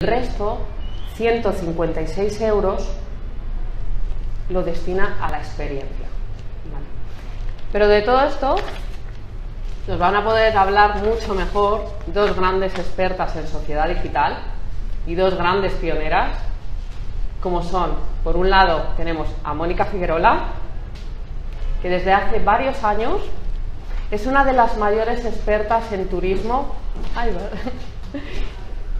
El resto, 156 euros, lo destina a la experiencia. Pero de todo esto nos van a poder hablar mucho mejor dos grandes expertas en sociedad digital y dos grandes pioneras, como son, por un lado, tenemos a Mónica Figuerola, que desde hace varios años es una de las mayores expertas en turismo,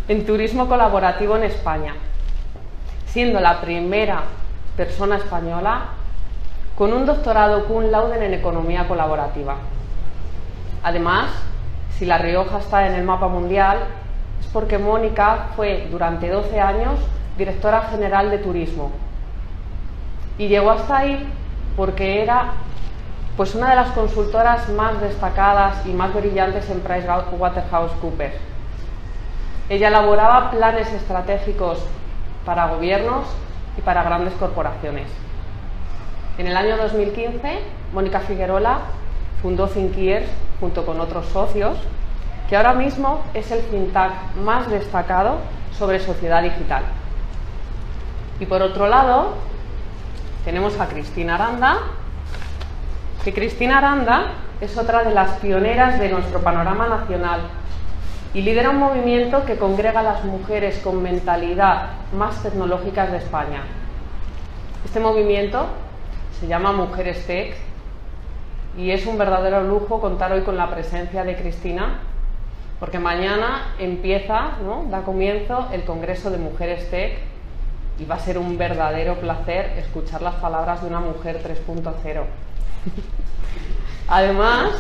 en turismo colaborativo en España, siendo la primera persona española con un doctorado cum laude en economía colaborativa. Además, si La Rioja está en el mapa mundial, es porque Mónica fue durante 12 años directora general de turismo. Y llegó hasta ahí porque era pues una de las consultoras más destacadas y más brillantes en PricewaterhouseCoopers. Ella elaboraba planes estratégicos para gobiernos y para grandes corporaciones. En el año 2015, Mónica Figuerola fundó Thinkiers junto con otros socios, que ahora mismo es el FinTech más destacado sobre sociedad digital. Y por otro lado, tenemos a Cristina Aranda, que Cristina Aranda es otra de las pioneras de nuestro panorama nacional y lidera un movimiento que congrega a las mujeres con mentalidad más tecnológicas de España. Este movimiento se llama Mujeres Tech y es un verdadero lujo contar hoy con la presencia de Cristina porque mañana empieza, ¿no? da comienzo el Congreso de Mujeres Tech y va a ser un verdadero placer escuchar las palabras de una mujer 3.0. Además,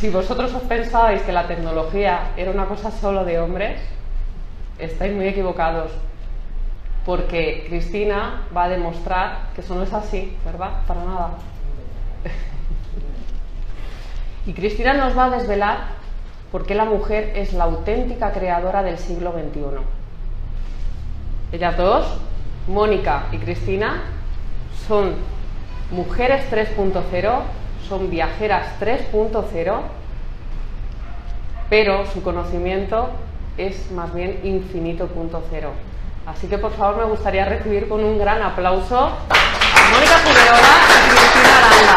si vosotros os pensabais que la tecnología era una cosa solo de hombres, estáis muy equivocados, porque Cristina va a demostrar que eso no es así, ¿verdad? Para nada. y Cristina nos va a desvelar por qué la mujer es la auténtica creadora del siglo XXI. Ellas dos, Mónica y Cristina, son mujeres 3.0, son viajeras 3.0, pero su conocimiento es más bien infinito punto cero. Así que por favor me gustaría recibir con un gran aplauso a Mónica Figueroa y Cristina Aranda.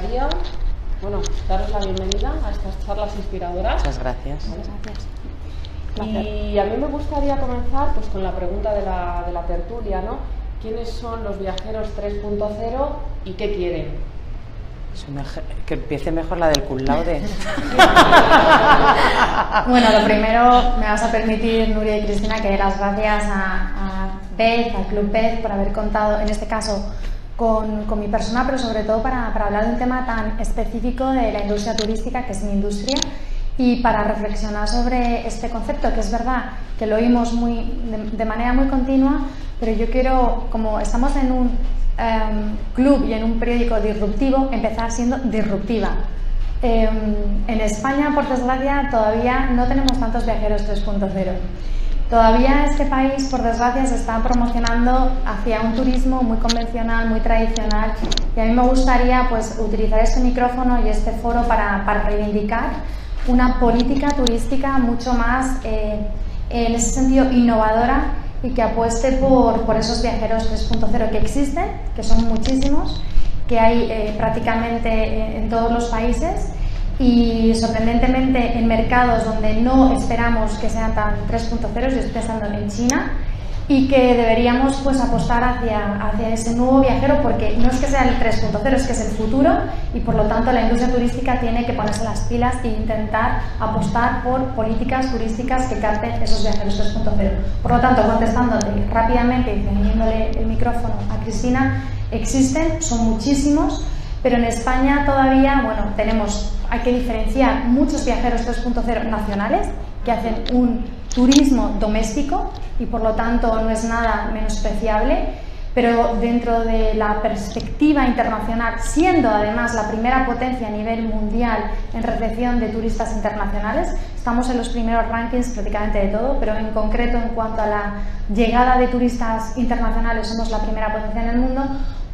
Gustaría bueno, daros la bienvenida a estas charlas inspiradoras. Muchas gracias. gracias. Y a mí me gustaría comenzar pues, con la pregunta de la, de la tertulia, ¿no? ¿Quiénes son los viajeros 3.0 y qué quieren? Que empiece mejor la del cum laude. bueno, lo primero, me vas a permitir, Nuria y Cristina, que las gracias a, a Beth, al Club Beth, por haber contado, en este caso, con, con, mi persona, pero sobre todo para, para, hablar de un tema tan específico de la industria turística, que es mi industria, y para reflexionar sobre este concepto, que es verdad que lo oímos muy, de, de manera muy continua, pero yo quiero, como estamos en un um, club y en un periódico disruptivo, empezar siendo disruptiva. Eh, en España, por desgracia, todavía no tenemos tantos viajeros 3.0. Todavía este país, por desgracia, se está promocionando hacia un turismo muy convencional, muy tradicional. Y a mí me gustaría pues, utilizar este micrófono y este foro para, para reivindicar una política turística mucho más, eh, en ese sentido, innovadora y que apueste por, por esos viajeros 3.0 que existen, que son muchísimos, que hay eh, prácticamente en todos los países y sorprendentemente en mercados donde no esperamos que sean tan 3.0, yo estoy pensando en China, y que deberíamos pues apostar hacia, hacia ese nuevo viajero porque no es que sea el 3.0, es que es el futuro y por lo tanto la industria turística tiene que ponerse las pilas e intentar apostar por políticas turísticas que capten esos viajeros 3.0. Por lo tanto, contestándote rápidamente y teniéndole el micrófono a Cristina, existen, son muchísimos, pero en España todavía, bueno, tenemos, hay que diferenciar muchos viajeros 3.0 nacionales que hacen un turismo doméstico y por lo tanto no es nada menospreciable. Pero dentro de la perspectiva internacional, siendo además la primera potencia a nivel mundial en recepción de turistas internacionales, estamos en los primeros rankings prácticamente de todo, pero en concreto en cuanto a la llegada de turistas internacionales somos la primera potencia en el mundo,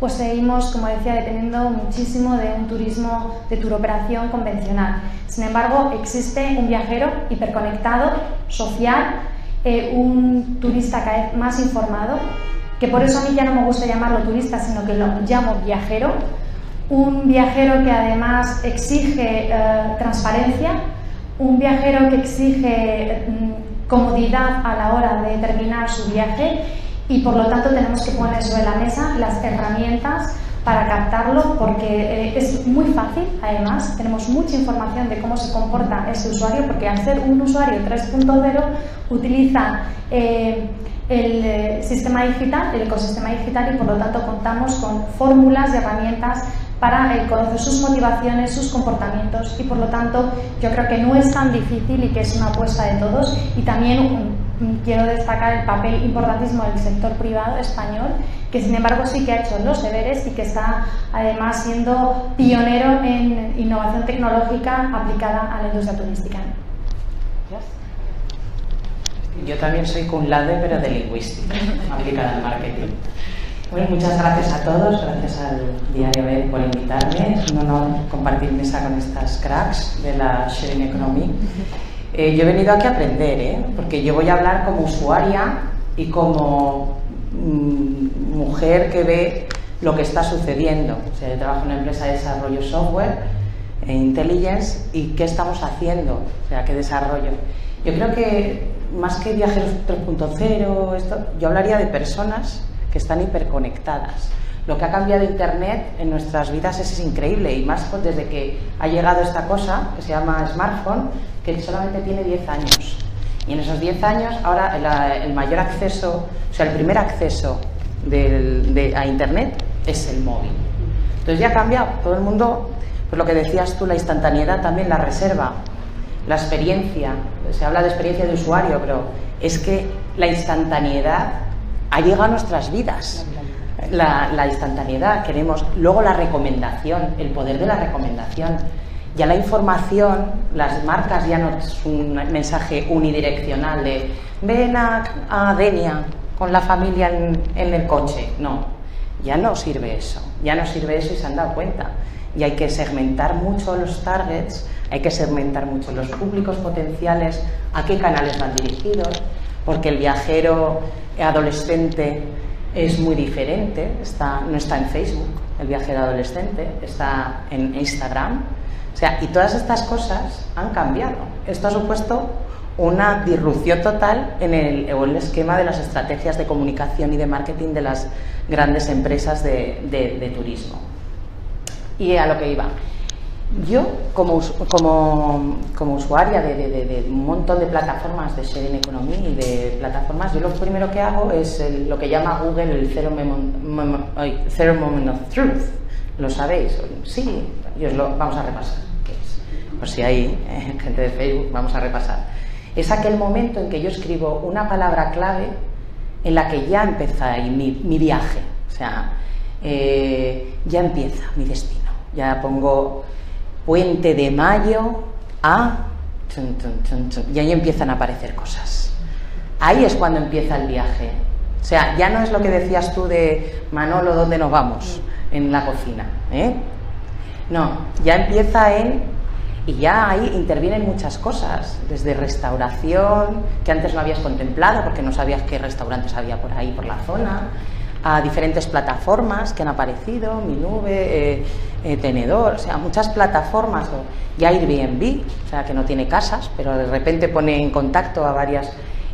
pues seguimos, como decía, dependiendo muchísimo de un turismo de turoperación convencional. Sin embargo, existe un viajero hiperconectado, social, eh, un turista cada vez más informado que por eso a mí ya no me gusta llamarlo turista, sino que lo llamo viajero, un viajero que además exige eh, transparencia, un viajero que exige mm, comodidad a la hora de terminar su viaje y por lo tanto tenemos que poner sobre la mesa las herramientas para captarlo porque eh, es muy fácil, además, tenemos mucha información de cómo se comporta este usuario porque al ser un usuario 3.0 utiliza eh, el eh, sistema digital, el ecosistema digital y por lo tanto contamos con fórmulas y herramientas para eh, conocer sus motivaciones, sus comportamientos y por lo tanto yo creo que no es tan difícil y que es una apuesta de todos y también quiero destacar el papel importantísimo del sector privado español que sin embargo sí que ha hecho los deberes y que está además siendo pionero en innovación tecnológica aplicada a la industria turística. Yo también soy con lado pero de lingüística, aplicada al marketing. Bueno, muchas gracias a todos, gracias al Diario B por invitarme. Es un honor compartir mesa con estas cracks de la Sharing Economy. Eh, yo he venido aquí a aprender, ¿eh? porque yo voy a hablar como usuaria y como mm, mujer que ve lo que está sucediendo. O sea, yo trabajo en una empresa de desarrollo software e intelligence y qué estamos haciendo, o sea, qué desarrollo. Yo creo que más que viajeros 3.0, yo hablaría de personas que están hiperconectadas. Lo que ha cambiado Internet en nuestras vidas es, increíble y más desde que ha llegado esta cosa que se llama smartphone, que solamente tiene 10 años. Y en esos 10 años, ahora el, mayor acceso, o sea, el primer acceso a Internet es el móvil. Entonces ya ha cambiado, todo el mundo, pues lo que decías tú, la instantaneidad también, la reserva, la experiencia, se habla de experiencia de usuario, pero es que la instantaneidad ha llegado a nuestras vidas. La, instantaneidad, queremos. Luego la recomendación, el poder de la recomendación. Ya la información, las marcas ya no es un mensaje unidireccional de ven a, Denia con la familia en, en el coche. No, ya no sirve eso. Ya no sirve eso y se han dado cuenta. Y hay que segmentar mucho los targets hay que segmentar mucho los públicos potenciales, a qué canales van dirigidos, porque el viajero adolescente es muy diferente, está, no está en Facebook, el viajero adolescente, está en Instagram. O sea, y todas estas cosas han cambiado. Esto ha supuesto una disrupción total en el esquema de las estrategias de comunicación y de marketing de las grandes empresas de turismo. Y a lo que iba. Yo, como, como, usuaria de, un montón de plataformas de sharing economy y de plataformas, yo lo primero que hago es lo que llama Google el zero, moment of truth. ¿Lo sabéis? Sí, y os lo vamos a repasar. Por si hay eh, gente de Facebook, vamos a repasar. Es aquel momento en que yo escribo una palabra clave en la que ya empieza mi, mi viaje. O sea, eh, ya empieza mi destino. Ya pongo Puente de Mayo a... y ahí empiezan a aparecer cosas. Ahí es cuando empieza el viaje. O sea, ya no es lo que decías tú de Manolo, ¿dónde nos vamos? En la cocina. ¿eh? No, ya empieza en... Y ya ahí intervienen muchas cosas, desde restauración, que antes no habías contemplado porque no sabías qué restaurantes había por ahí, por la zona, a diferentes plataformas que han aparecido, Mi Nube, eh, eh, Tenedor, o sea, muchas plataformas, ya Airbnb, o sea, que no tiene casas, pero de repente pone en contacto a varias.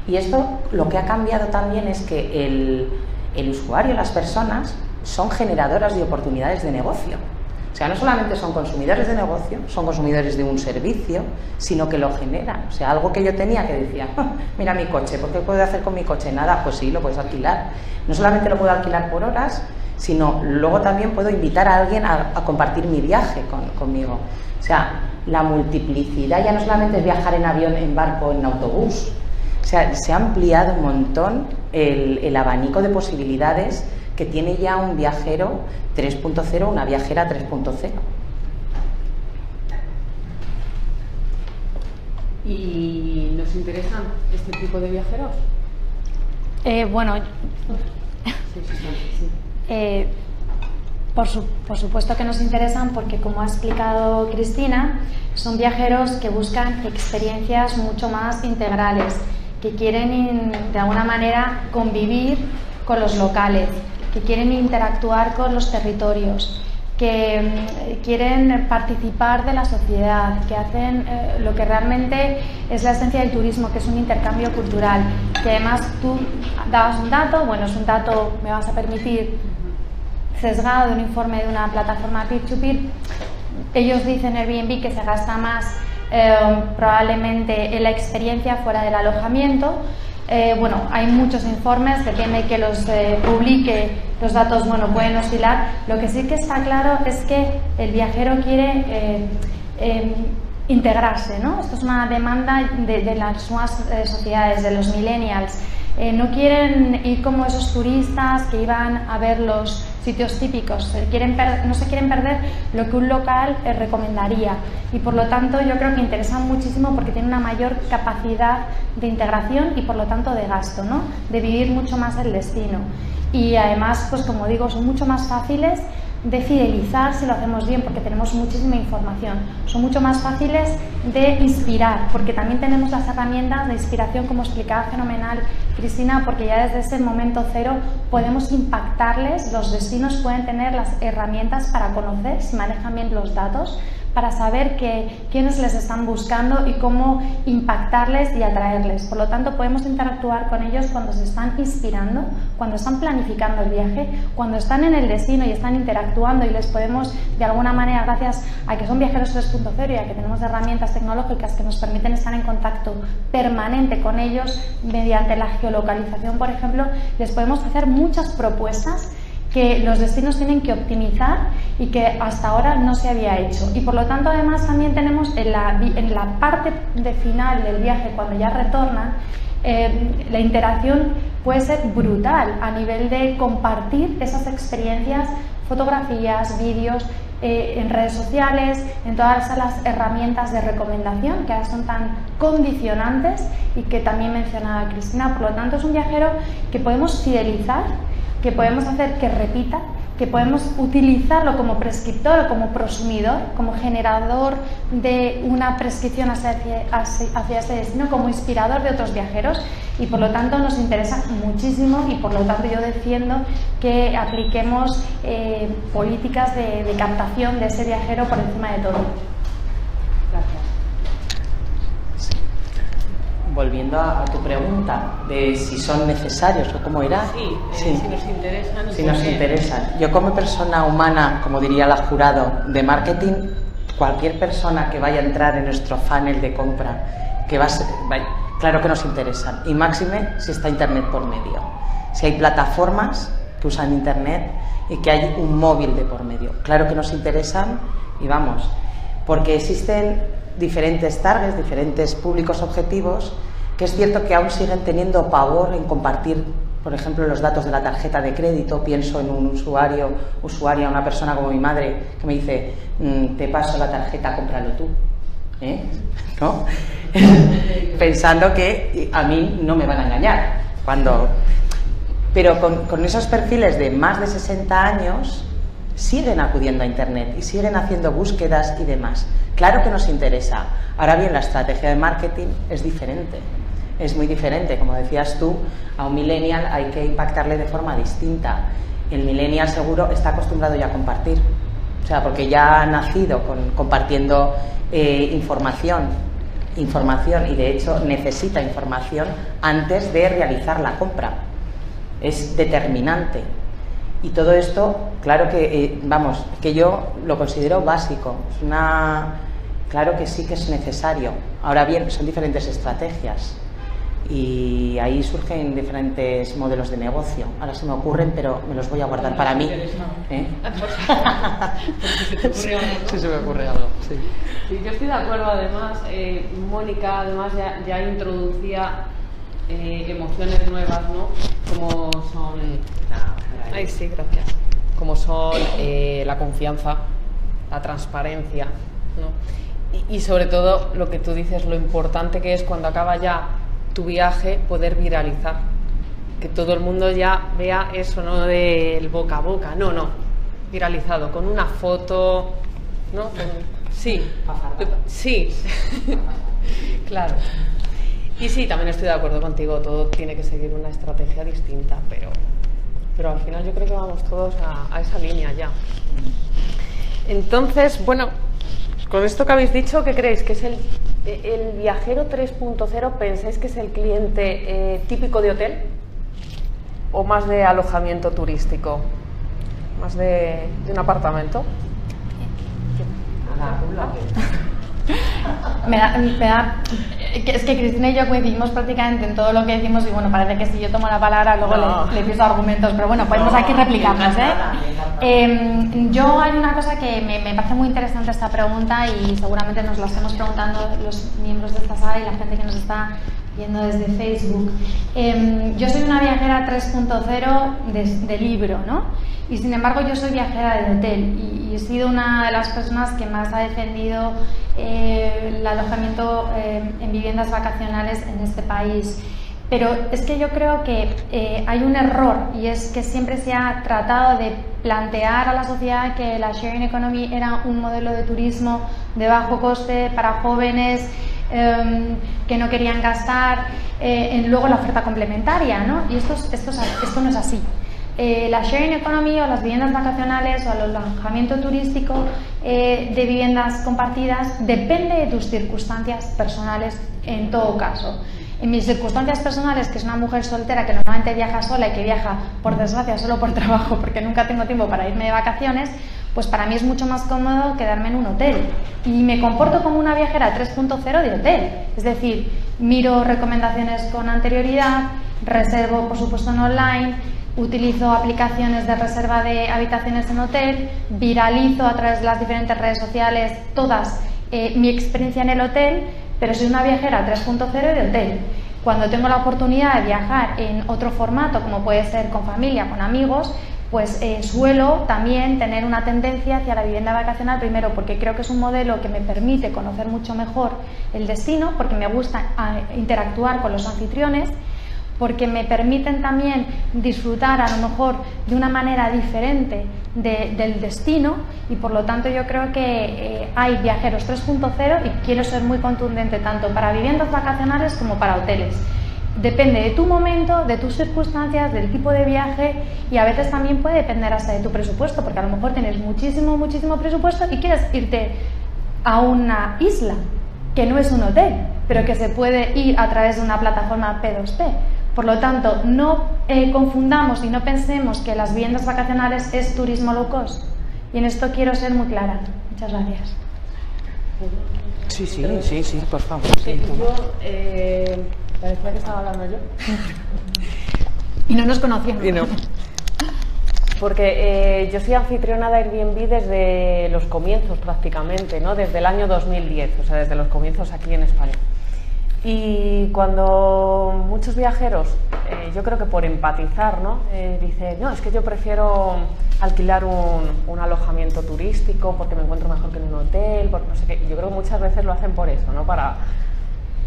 Y esto lo que ha cambiado también es que el, el usuario, las personas, son generadoras de oportunidades de negocio. O sea, no solamente son consumidores de negocio, son consumidores de un servicio, sino que lo generan. O sea, algo que yo tenía que decía, ah, mira mi coche, ¿por qué puedo hacer con mi coche? Nada, pues sí, lo puedes alquilar. No solamente lo puedo alquilar por horas, sino luego también puedo invitar a alguien a, compartir mi viaje conmigo. O sea, la multiplicidad ya no solamente es viajar en avión, en barco, en autobús, O sea, se ha ampliado un montón el, el abanico de posibilidades que tiene ya un viajero 3.0, una viajera 3.0. ¿Y nos interesan este tipo de viajeros? Eh, bueno, eh, por, por, supuesto que nos interesan porque, como ha explicado Cristina, son viajeros que buscan experiencias mucho más integrales, que quieren de alguna manera convivir con los locales, que quieren interactuar con los territorios, que mm, quieren participar de la sociedad, que hacen eh, lo que realmente es la esencia del turismo, que es un intercambio cultural, que además tú dabas un dato, bueno, es un dato, me vas a permitir, sesgado de un informe de una plataforma peer-to-peer, ellos dicen Airbnb que se gasta más eh, probablemente en la experiencia fuera del alojamiento, eh, bueno, hay muchos informes, depende que los eh, publique, los datos bueno, pueden oscilar. Lo que sí que está claro es que el viajero quiere eh, em, integrarse, ¿no? Esto es una demanda de, de las nuevas sociedades, de los millennials. no quieren ir como esos turistas que iban a ver los sitios típicos, no se quieren perder lo que un local recomendaría y por lo tanto yo creo que interesan muchísimo porque tienen una mayor capacidad de integración y por lo tanto de gasto, ¿no? de vivir mucho más el destino. Y además, pues como digo, son mucho más fáciles de fidelizar si lo hacemos bien, porque tenemos muchísima información. Son mucho más fáciles de inspirar, porque también tenemos las herramientas de inspiración, como explicaba fenomenal Cristina, porque ya desde ese momento cero podemos impactarles, los destinos pueden tener las herramientas para conocer, si manejan bien los datos, para saber que, quiénes les están buscando y cómo impactarles y atraerles. Por lo tanto, podemos interactuar con ellos cuando se están inspirando, cuando están planificando el viaje, cuando están en el destino y están interactuando y les podemos, de alguna manera, gracias a que son viajeros 3.0 y a que tenemos herramientas tecnológicas que nos permiten estar en contacto permanente con ellos mediante la geolocalización, por ejemplo, les podemos hacer muchas propuestas que los destinos tienen que optimizar y que hasta ahora no se había hecho. Y por lo tanto, además, también tenemos en la, en la parte de final del viaje, cuando ya retornan, eh, la interacción puede ser brutal a nivel de compartir esas experiencias, fotografías, vídeos eh, en redes sociales, en todas las herramientas de recomendación que ahora son tan condicionantes y que también mencionaba Cristina. Por lo tanto, es un viajero que podemos fidelizar que podemos hacer que repita, que podemos utilizarlo como prescriptor como prosumidor, como generador de una prescripción hacia, hacia, este destino, como inspirador de otros viajeros y por lo tanto nos interesa muchísimo y por lo tanto yo defiendo que apliquemos eh, políticas de captación de ese viajero por encima de todo. Volviendo a, tu pregunta de si son necesarios o cómo era. Sí, eh, si nos interesan. Si nos interesan. Yo como persona humana, como diría la jurado de marketing, cualquier persona que vaya a entrar en nuestro funnel de compra, que va a ser, claro que nos interesan. Y máxime si está Internet por medio. Si hay plataformas que usan Internet y que hay un móvil de por medio. Claro que nos interesan y vamos, porque existen diferentes targets, diferentes públicos objetivos que es cierto que aún siguen teniendo pavor en compartir, por ejemplo, los datos de la tarjeta de crédito. Pienso en un usuario, usuaria, una persona como mi madre, que me dice, mm, te paso la tarjeta, cómpralo tú. ¿Eh? ¿No? Pensando que a mí no me van a engañar. Cuando... Pero con esos perfiles de más de 60 años, siguen acudiendo a Internet y siguen haciendo búsquedas y demás. Claro que nos interesa. Ahora bien, la estrategia de marketing es diferente es muy diferente. Como decías tú, a un millennial hay que impactarle de forma distinta. El millennial seguro está acostumbrado ya a compartir, o sea, porque ya ha nacido con, compartiendo eh, información, información y de hecho necesita información antes de realizar la compra. Es determinante. Y todo esto, claro que, eh, vamos, que yo lo considero básico. Una, claro que sí que es necesario. Ahora bien, son diferentes estrategias y ahí surgen diferentes modelos de negocio. Ahora se me ocurren, pero me los voy a guardar para mí. ¿Eh? Sí, se me ocurre algo. Sí. yo estoy de acuerdo. Además, eh, Mónica, además ya, introducía eh, emociones nuevas, ¿no? Como son... Ay, sí, gracias. Como son eh, la confianza, la transparencia, ¿no? Y, y sobre todo lo que tú dices, lo importante que es cuando acaba ya tu viaje poder viralizar. Que todo el mundo ya vea eso, no del boca a boca, no, no, viralizado, con una foto, ¿no? Con- Sí, sí, claro. Y sí, también estoy de acuerdo contigo, todo tiene que seguir una estrategia distinta, pero, pero al final yo creo que vamos todos a, a esa línea ya. Entonces, bueno, con esto que habéis dicho, ¿qué creéis? ¿Que es el, el viajero 3.0? ¿Pensáis que es el cliente eh, típico de hotel? ¿O más de alojamiento turístico? ¿Más de, de un apartamento? Me da, me da- es que Cristina y yo coincidimos prácticamente en todo lo que decimos y bueno, parece que si yo tomo la palabra luego No. le, le piso argumentos, pero bueno, podemos aquí replicarnos, ¿eh? Eh, yo hay una cosa que me, me parece muy interesante esta pregunta y seguramente nos la estamos preguntando los miembros de esta sala y la gente que nos está viendo desde Facebook. Eh, yo soy una viajera 3.0 de, libro, ¿no? Y sin embargo yo soy viajera de hotel y, y he sido una de las personas que más ha defendido eh, el alojamiento eh, en viviendas vacacionales en este país. Pero es que yo creo que eh, hay un error y es que siempre se ha tratado de plantear a la sociedad que la sharing economy era un modelo de turismo de bajo coste para jóvenes em, que no querían gastar eh, en luego la oferta complementaria, ¿no? Y esto, es- esto, es- esto no es así. Eh, la sharing economy o las viviendas vacacionales o el alojamiento turístico eh, de viviendas compartidas depende de tus circunstancias personales en todo caso. En mis circunstancias personales, que es una mujer soltera que normalmente viaja sola y que viaja, por desgracia, solo por trabajo, porque nunca tengo tiempo para irme de vacaciones, pues para mí es mucho más cómodo quedarme en un hotel. Y me comporto como una viajera 3.0 de hotel. Es decir, miro recomendaciones con anterioridad, reservo, por supuesto, en online, utilizo aplicaciones de reserva de habitaciones en hotel, viralizo a través de las diferentes redes sociales todas eh, mi experiencia en el hotel, pero soy una viajera 3.0 de hotel. Cuando tengo la oportunidad de viajar en otro formato, como puede ser con familia, con amigos, pues eh, suelo también tener una tendencia hacia la vivienda vacacional, primero porque creo que es un modelo que me permite conocer mucho mejor el destino, porque me gusta ah, interactuar con los anfitriones, porque me permiten también disfrutar a lo mejor de una manera diferente de- del destino y por lo tanto yo creo que eh, hay viajeros 3.0 y quiero ser muy contundente tanto para viviendas vacacionales como para hoteles. Depende de tu momento, de tus circunstancias, del tipo de viaje y a veces también puede depender hasta de tu presupuesto, porque a lo mejor tienes muchísimo, muchísimo presupuesto y quieres irte a una isla que no es un hotel, pero que se puede ir a través de una plataforma P2P. Por lo tanto, no eh, confundamos y no pensemos que las viviendas vacacionales es turismo low cost. Y en esto quiero ser muy clara. Muchas gracias. Sí, sí, sí, sí, por favor. Sí, yo, eh, parecía que estaba hablando yo. Y no nos conocíamos. Y no. Porque eh, yo soy anfitriona de Airbnb desde los comienzos prácticamente, ¿no? Desde el año 2010, o sea, desde los comienzos aquí en España. Y cuando muchos viajeros, eh, yo creo que por empatizar, ¿no? Eh, dicen, no, es que yo prefiero alquilar un, un alojamiento turístico porque me encuentro mejor que en un hotel, porque no sé qué. Yo creo que muchas veces lo hacen por eso, ¿no? Para,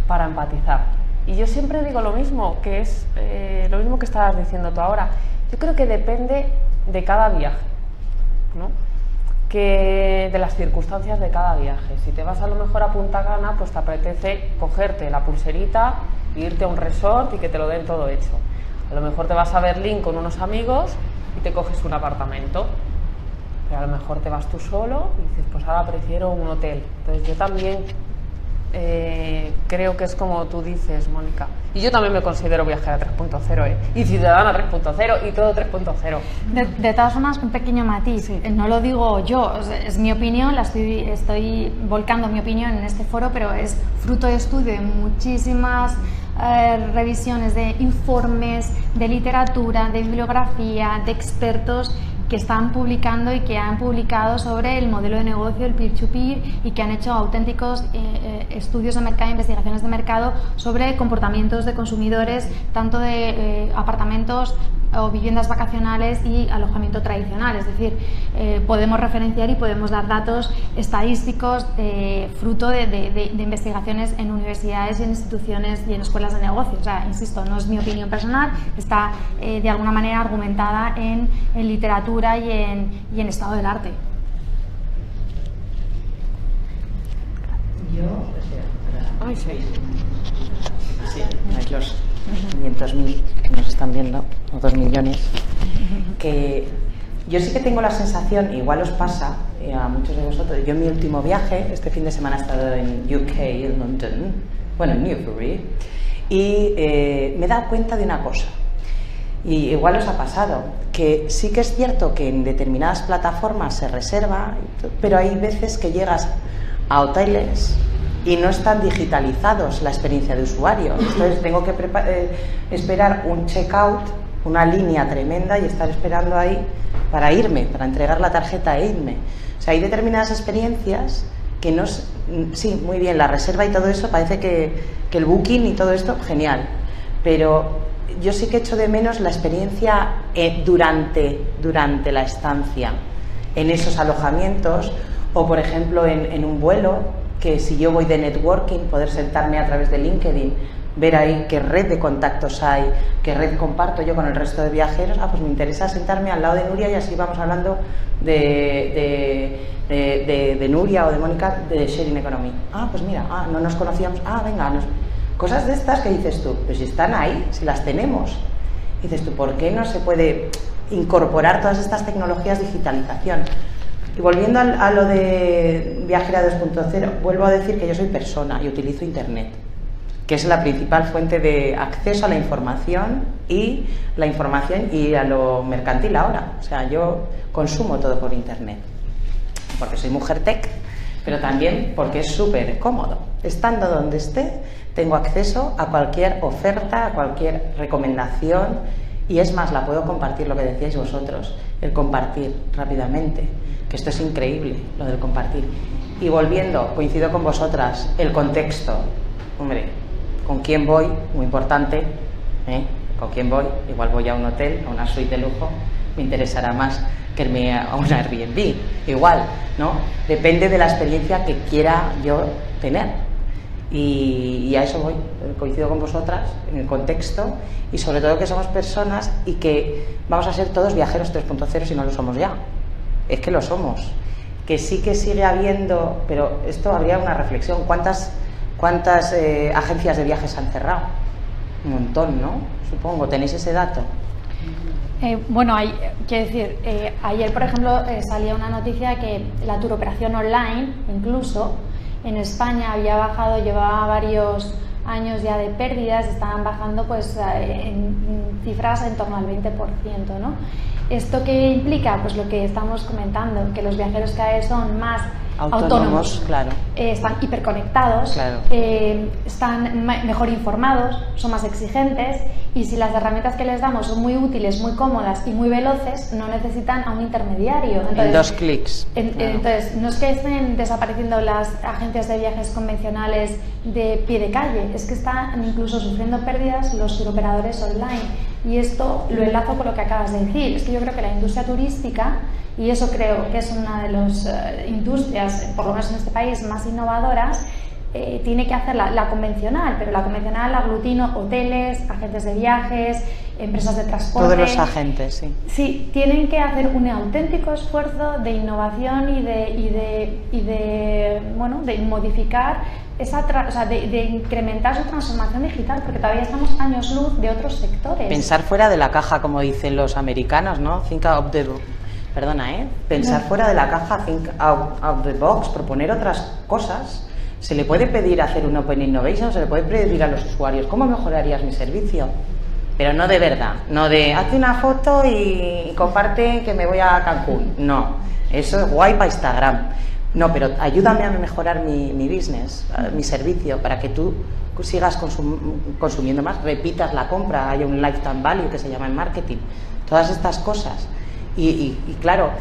para empatizar. Y yo siempre digo lo mismo, que es eh, lo mismo que estabas diciendo tú ahora. Yo creo que depende de cada viaje, ¿no? que de las circunstancias de cada viaje. Si te vas a lo mejor a Punta Cana, pues te apetece cogerte la pulserita, irte a un resort y que te lo den todo hecho. A lo mejor te vas a Berlín con unos amigos y te coges un apartamento. Pero a lo mejor te vas tú solo y dices, pues ahora prefiero un hotel. Entonces yo también eh, creo que es como tú dices, Mónica. Y yo también me considero viajera 3.0 ¿eh? y ciudadana 3.0 y todo 3.0. De, de todas formas, un pequeño matiz. Sí. Eh, No lo digo yo, es mi opinión, la estoy, estoy volcando mi opinión en este foro, pero es fruto de estudio de muchísimas eh, revisiones de informes, de literatura, de bibliografía, de expertos que están publicando y que han publicado sobre el modelo de negocio, el peer-to-peer, y que han hecho auténticos eh, eh, estudios de mercado, investigaciones de mercado sobre comportamientos de consumidores, tanto de eh, apartamentos o viviendas vacacionales y alojamiento tradicional. Es decir, podemos referenciar y podemos dar datos estadísticos fruto de, investigaciones en universidades y en instituciones y en escuelas de negocios. O sea, insisto, no es mi opinión personal, está de alguna manera argumentada en literatura y en, y en estado del arte. Yo, Ay, sí. Sí, 500.000 que nos están viendo, o 2 millones, que yo sí que tengo la sensación, igual os pasa eh, a muchos de vosotros, yo en mi último viaje, este fin de semana he estado en UK, en London, bueno, en Newbury, y eh, me he dado cuenta de una cosa, y igual os ha pasado, que sí que es cierto que en determinadas plataformas se reserva, pero hay veces que llegas a hoteles y no están digitalizados la experiencia de usuario. Entonces tengo que eh, esperar un checkout, una línea tremenda y estar esperando ahí para irme, para entregar la tarjeta e irme. O sea, hay determinadas experiencias que no... Sí, muy bien, la reserva y todo eso, parece que, que el booking y todo esto, genial. Pero yo sí que echo de menos la experiencia eh, durante, durante la estancia en esos alojamientos o, por ejemplo, en, un vuelo, que si yo voy de networking, poder sentarme a través de LinkedIn, ver ahí qué red de contactos hay, qué red comparto yo con el resto de viajeros, ah, pues me interesa sentarme al lado de Nuria y así vamos hablando de, de, Nuria o de Mónica de Sharing Economy. Ah, pues mira, ah, no nos conocíamos, ah, venga, nos, Cosas de estas que dices tú, pues si están ahí, si las tenemos. Dices tú, ¿por qué no se puede incorporar todas estas tecnologías de digitalización? Y volviendo a, lo de Viajera 2.0, vuelvo a decir que yo soy persona y utilizo Internet, que es la principal fuente de acceso a la información y la información y a lo mercantil ahora. O sea, yo consumo todo por Internet, porque soy mujer tech, pero también porque es súper cómodo. Estando donde esté, tengo acceso a cualquier oferta, a cualquier recomendación y es más, la puedo compartir, lo que decíais vosotros, el compartir rápidamente, que esto es increíble, lo del compartir. Y volviendo, coincido con vosotras, el contexto. Hombre, ¿con quién voy? Muy importante. ¿eh? ¿Con quién voy? Igual voy a un hotel, a una suite de lujo, me interesará más que irme a un Airbnb. Igual, ¿no? Depende de la experiencia que quiera yo tener. Y, a eso voy, coincido con vosotras en el contexto y sobre todo que somos personas y que vamos a ser todos viajeros 3.0 si no lo somos ya. Es que lo somos. Que sí que sigue habiendo, pero esto habría una reflexión. ¿Cuántas, cuántas eh, agencias de viajes han cerrado? Un montón, ¿no? Supongo. ¿Tenéis ese dato? Eh, bueno, hay, quiero decir, eh, ayer, por ejemplo, salía una noticia que la turoperación online, incluso, en España había bajado, llevaba varios años ya de pérdidas, estaban bajando pues eh, en cifras en torno al 20%, ¿no? ¿Esto qué implica? Pues lo que estamos comentando, que los viajeros cada vez son más autónomos, claro. Eh, están hiperconectados, eh, están mejor informados, son más exigentes y si las herramientas que les damos son muy útiles, muy cómodas y muy veloces, no necesitan a un intermediario. en dos clics. Entonces, no es que estén desapareciendo las agencias de viajes convencionales de pie de calle, es que están incluso sufriendo pérdidas los operadores online. Y esto lo enlazo con lo que acabas de decir. Es que yo creo que la industria turística y eso creo que es una de las eh, industrias, por lo menos en este país, más innovadoras, eh, tiene que hacer la, convencional, pero la convencional aglutino hoteles, agentes de viajes, empresas de transporte. Todos los agentes, sí. Sí, tienen que hacer un auténtico esfuerzo de innovación y de, y de, y de bueno, de modificar esa o sea, de, de, incrementar su transformación digital, porque todavía estamos años luz de otros sectores. Pensar fuera de la caja, como dicen los americanos, ¿no? Think out the perdona, ¿eh? pensar fuera de la caja, think out of the box, proponer otras cosas. Se le puede pedir hacer un Open Innovation, se le puede pedir a los usuarios, ¿cómo mejorarías mi servicio? Pero no de verdad, no de hazte una foto y comparte que me voy a Cancún. No, eso es guay para Instagram. No, pero ayúdame a mejorar mi, mi business, mi servicio, para que tú sigas consumiendo más, repitas la compra, hay un lifetime value que se llama en marketing. Todas estas cosas Y, claro,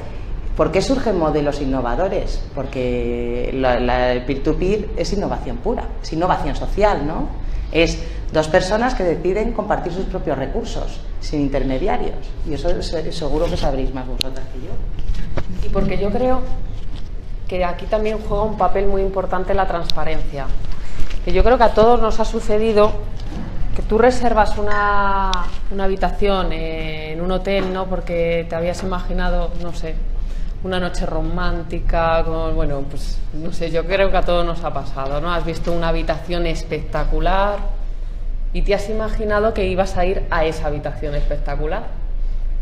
¿por qué surgen modelos innovadores? Porque el peer-to-peer es innovación pura, es innovación social, ¿no? Es dos personas que deciden compartir sus propios recursos, sin intermediarios. Y eso seguro que sabréis más vosotras que yo. Y porque yo creo que aquí también juega un papel muy importante la transparencia. Que yo creo que a todos nos ha sucedido que tú reservas una, una habitación en un hotel, ¿no? Porque te habías imaginado, no sé, una noche romántica, con, bueno, pues no sé, yo creo que a todos nos ha pasado, ¿no? Has visto una habitación espectacular y te has imaginado que ibas a ir a esa habitación espectacular.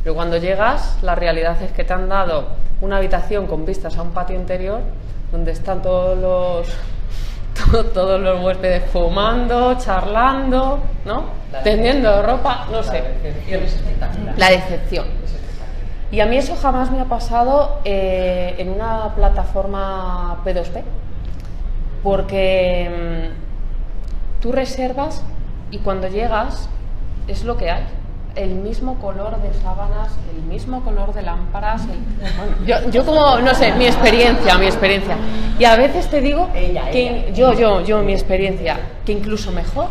Pero cuando llegas, la realidad es que te han dado una habitación con vistas a un patio interior donde están todos los todos los huéspedes fumando, charlando, ¿no? Tendiendo ropa, no sé. La decepción. Y a mí eso jamás me ha pasado eh, en una plataforma P2P, porque mm, tú reservas y cuando llegas es lo que hay. El mismo color de sábanas, el mismo color de lámparas. yo, yo, como, no sé, mi experiencia, mi experiencia. Y a veces te digo que yo, yo, yo, mi experiencia, que incluso mejor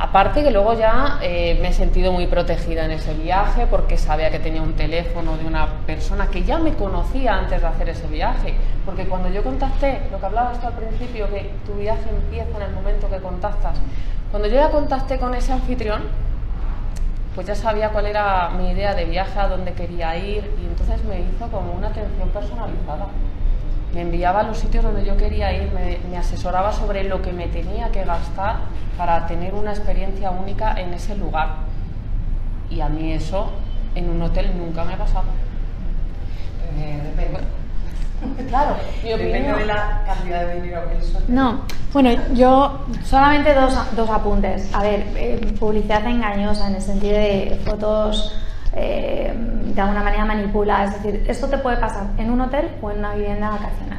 Aparte que luego ya eh, me he sentido muy protegida en ese viaje porque sabía que tenía un teléfono de una persona que ya me conocía antes de hacer ese viaje. Porque cuando yo contacté, lo que hablabas hasta al principio, que tu viaje empieza en el momento que contactas, cuando yo ya contacté con ese anfitrión, pues ya sabía cuál era mi idea de viaje, a dónde quería ir y entonces me hizo como una atención personalizada me enviaba a los sitios donde yo quería ir, me, asesoraba sobre lo que me tenía que gastar para tener una experiencia única en ese lugar. Y a mí eso en un hotel nunca me ha pasado. Eh, depende. Claro, depende de la cantidad de dinero que eso No, bueno, yo solamente dos, dos apuntes. A ver, eh, publicidad engañosa en el sentido de fotos eh, de alguna manera manipula. Es decir, esto te puede pasar en un hotel o en una vivienda vacacional.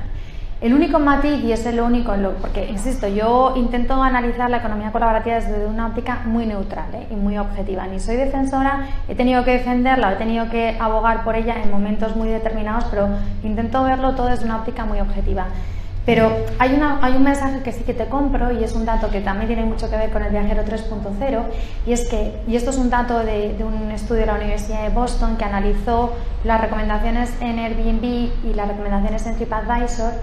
El único matiz, y es el único, porque insisto, yo intento analizar la economía colaborativa desde una óptica muy neutral ¿eh? y muy objetiva. Ni soy defensora, he tenido que defenderla, he tenido que abogar por ella en momentos muy determinados, pero intento verlo todo desde una óptica muy objetiva. Pero hay, una, un mensaje que sí que te compro y es un dato que también tiene mucho que ver con el viajero 3.0 y es que, y esto es un dato de, de, un estudio de la Universidad de Boston que analizó las recomendaciones en Airbnb y las recomendaciones en TripAdvisor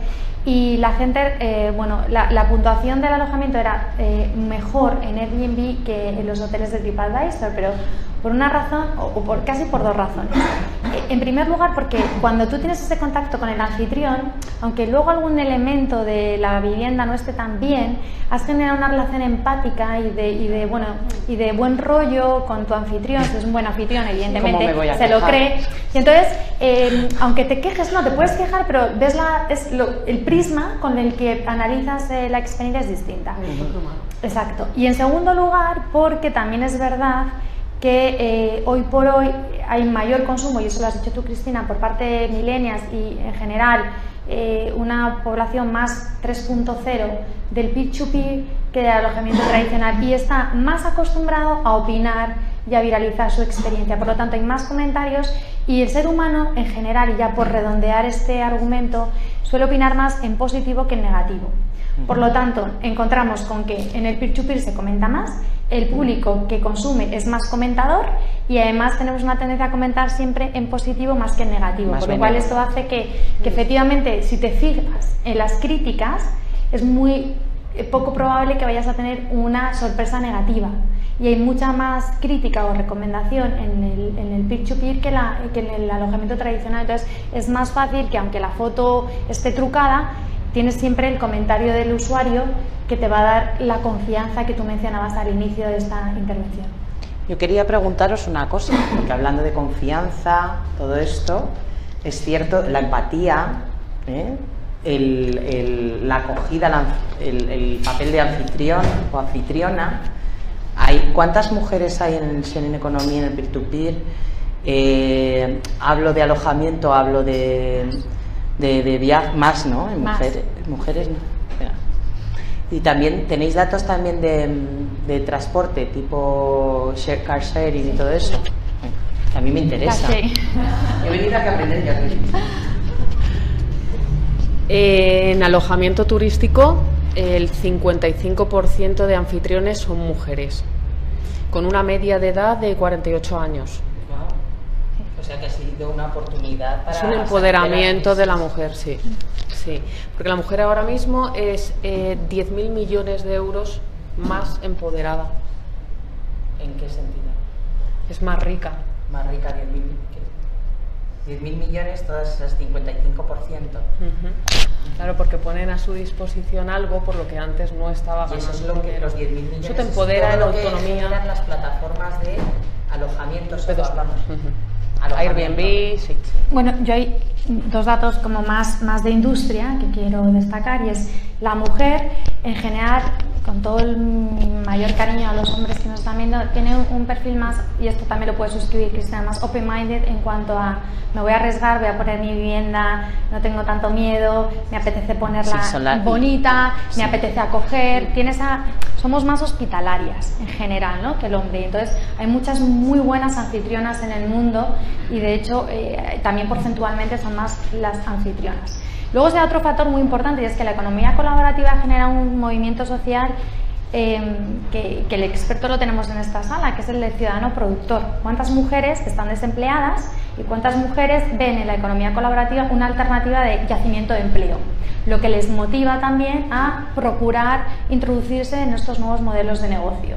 y la gente, eh, bueno, la, puntuación del alojamiento era eh, mejor en Airbnb que en los hoteles de TripAdvisor, pero por una razón, o, por, casi por dos razones. Eh, en primer lugar, porque cuando tú tienes ese contacto con el anfitrión, aunque luego algún elemento de la vivienda no esté tan bien, has generado una relación empática y de, y de, bueno, y de buen rollo con tu anfitrión, si es un buen anfitrión, evidentemente, se lo cree. Y entonces, aunque te quejes, no, te puedes quejar, pero ves la, es el con el que analizas eh, la experiencia es distinta. Exacto. Y en segundo lugar, porque también es verdad que eh, hoy por hoy hay mayor consumo, y eso lo has dicho tú, Cristina, por parte de millennials y en general eh, una población más 3.0 del peer-to-peer que del alojamiento tradicional y está más acostumbrado a opinar y a viralizar su experiencia. Por lo tanto, hay más comentarios y el ser humano en general, y ya por redondear este argumento, suele opinar más en positivo que en negativo. Por lo tanto, encontramos con que en el peer-to-peer se comenta más, el público que consume es más comentador y además tenemos una tendencia a comentar siempre en positivo más que en negativo. por lo cual esto hace que, que efectivamente, si te fijas en las críticas, es muy poco probable que vayas a tener una sorpresa negativa y hay mucha más crítica o recomendación en el, en el peer-to-peer que, que en el alojamiento tradicional. Entonces es más fácil que aunque la foto esté trucada, tienes siempre el comentario del usuario que te va a dar la confianza que tú mencionabas al inicio de esta intervención. Yo quería preguntaros una cosa, porque hablando de confianza, todo esto, es cierto, la empatía, ¿eh? la acogida, el papel de anfitrión o anfitriona, ¿Cuántas mujeres hay en, en economía, en el peer-to-peer? Eh, hablo de alojamiento, hablo de, de, viaje, más, ¿no? mujeres, mujeres no. Y también tenéis datos también de, de transporte, tipo share, car sharing y todo eso. A mí me interesa. He venido a aprender ya. En alojamiento turístico, el 55% de anfitriones son mujeres, con una media de edad de 48 años. O sea que ha sido una oportunidad para... Es un empoderamiento de la mujer, sí. sí. Porque la mujer ahora mismo es eh, 10.000 millones de euros más empoderada. ¿En qué sentido? Es más rica. Más rica, 10.000 10 millones, todas esas 55%. Claro, porque ponen a su disposición algo por lo que antes no estaba ganando. eso es lo que los 10.000 millones. Eso te empodera en autonomía. las plataformas de alojamientos. Airbnb, sí. Bueno, yo hay dos datos como más, más de industria que quiero destacar y es la mujer en general con todo el mayor cariño a los hombres que nos están viendo, tiene un, perfil más, y esto también lo puede suscribir Cristina, más open-minded en cuanto a me voy a arriesgar, voy a poner mi vivienda, no tengo tanto miedo, me apetece ponerla bonita, me apetece acoger, tienes a, somos más hospitalarias en general ¿no? que el hombre. Entonces hay muchas muy buenas anfitrionas en el mundo y de hecho eh, también porcentualmente son más las anfitrionas. Luego se da otro factor muy importante y es que la economía colaborativa genera un movimiento social em, que, el experto lo tenemos en esta sala, que es el del ciudadano productor. ¿Cuántas mujeres están desempleadas y cuántas mujeres ven en la economía colaborativa una alternativa de yacimiento de empleo? Lo que les motiva también a procurar introducirse en estos nuevos modelos de negocio.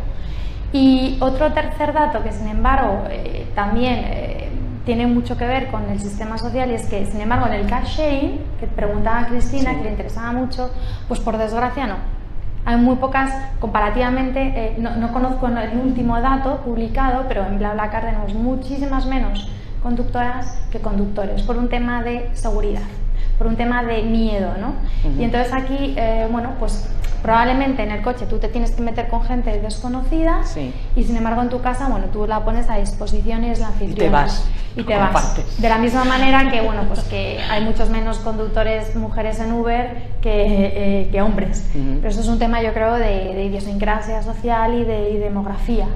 Y otro tercer dato que, sin embargo, eh, también eh, tiene mucho que ver con el sistema social y es que, sin embargo, en el cash sharing, que preguntaba Cristina, que le interesaba mucho, pues por desgracia no. Hay muy pocas, comparativamente, eh, no, conozco el último dato publicado, pero en BlaBlaCar tenemos muchísimas menos conductoras que conductores, por un tema de seguridad, por un tema de miedo, ¿no? Y entonces aquí, eh, bueno, pues probablemente en el coche tú te tienes que meter con gente desconocida y sin embargo en tu casa, bueno, tú la pones a disposición y es la anfitriona. Y te vas. Y te vas. De la misma manera que, bueno, pues que hay muchos menos conductores mujeres en Uber que, eh, hombres. Pero eso es un tema, yo creo, de, idiosincrasia social y de y demografía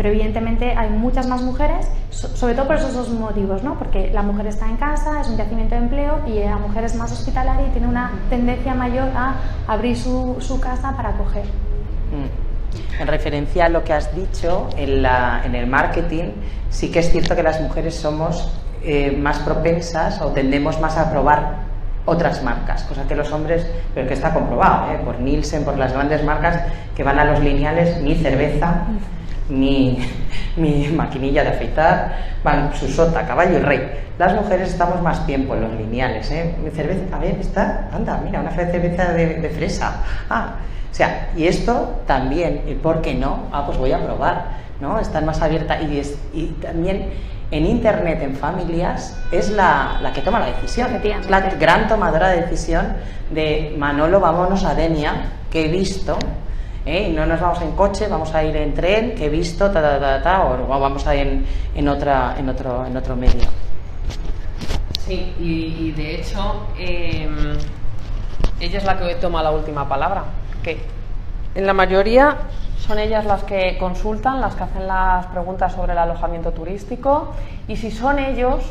pero evidentemente hay muchas más mujeres, sobre todo por esos dos motivos, ¿no? porque la mujer está en casa, es un yacimiento de empleo y la mujer es más hospitalaria y tiene una tendencia mayor a abrir su, su casa para acoger. Mm. En referencia a lo que has dicho, en, la, en, el marketing sí que es cierto que las mujeres somos eh, más propensas o tendemos más a probar otras marcas, cosa que los hombres, pero que está comprobado, ¿eh? por Nielsen, por las grandes marcas que van a los lineales, ni cerveza mi, mi maquinilla de afeitar, van su sota, caballo y rey. Las mujeres estamos más tiempo en los lineales, ¿eh? Mi cerveza, a ver, está, anda, mira, una cerveza de, fresa. Ah, o sea, y esto también, ¿y por qué no? Ah, pues voy a probar, ¿no? Están más abiertas y, y también en Internet, en familias, es la, la que toma la decisión. Es la gran tomadora de decisión de Manolo, vámonos a Denia, que he visto ¿eh? no nos vamos en coche, vamos a ir en tren, que he visto, ta, ta, ta, o vamos a ir en, otra, en, otro, en otro medio. Sí, y, de hecho, em, ella es la que toma la última palabra, que en la mayoría son ellas las que consultan, las que hacen las preguntas sobre el alojamiento turístico, y si son ellos,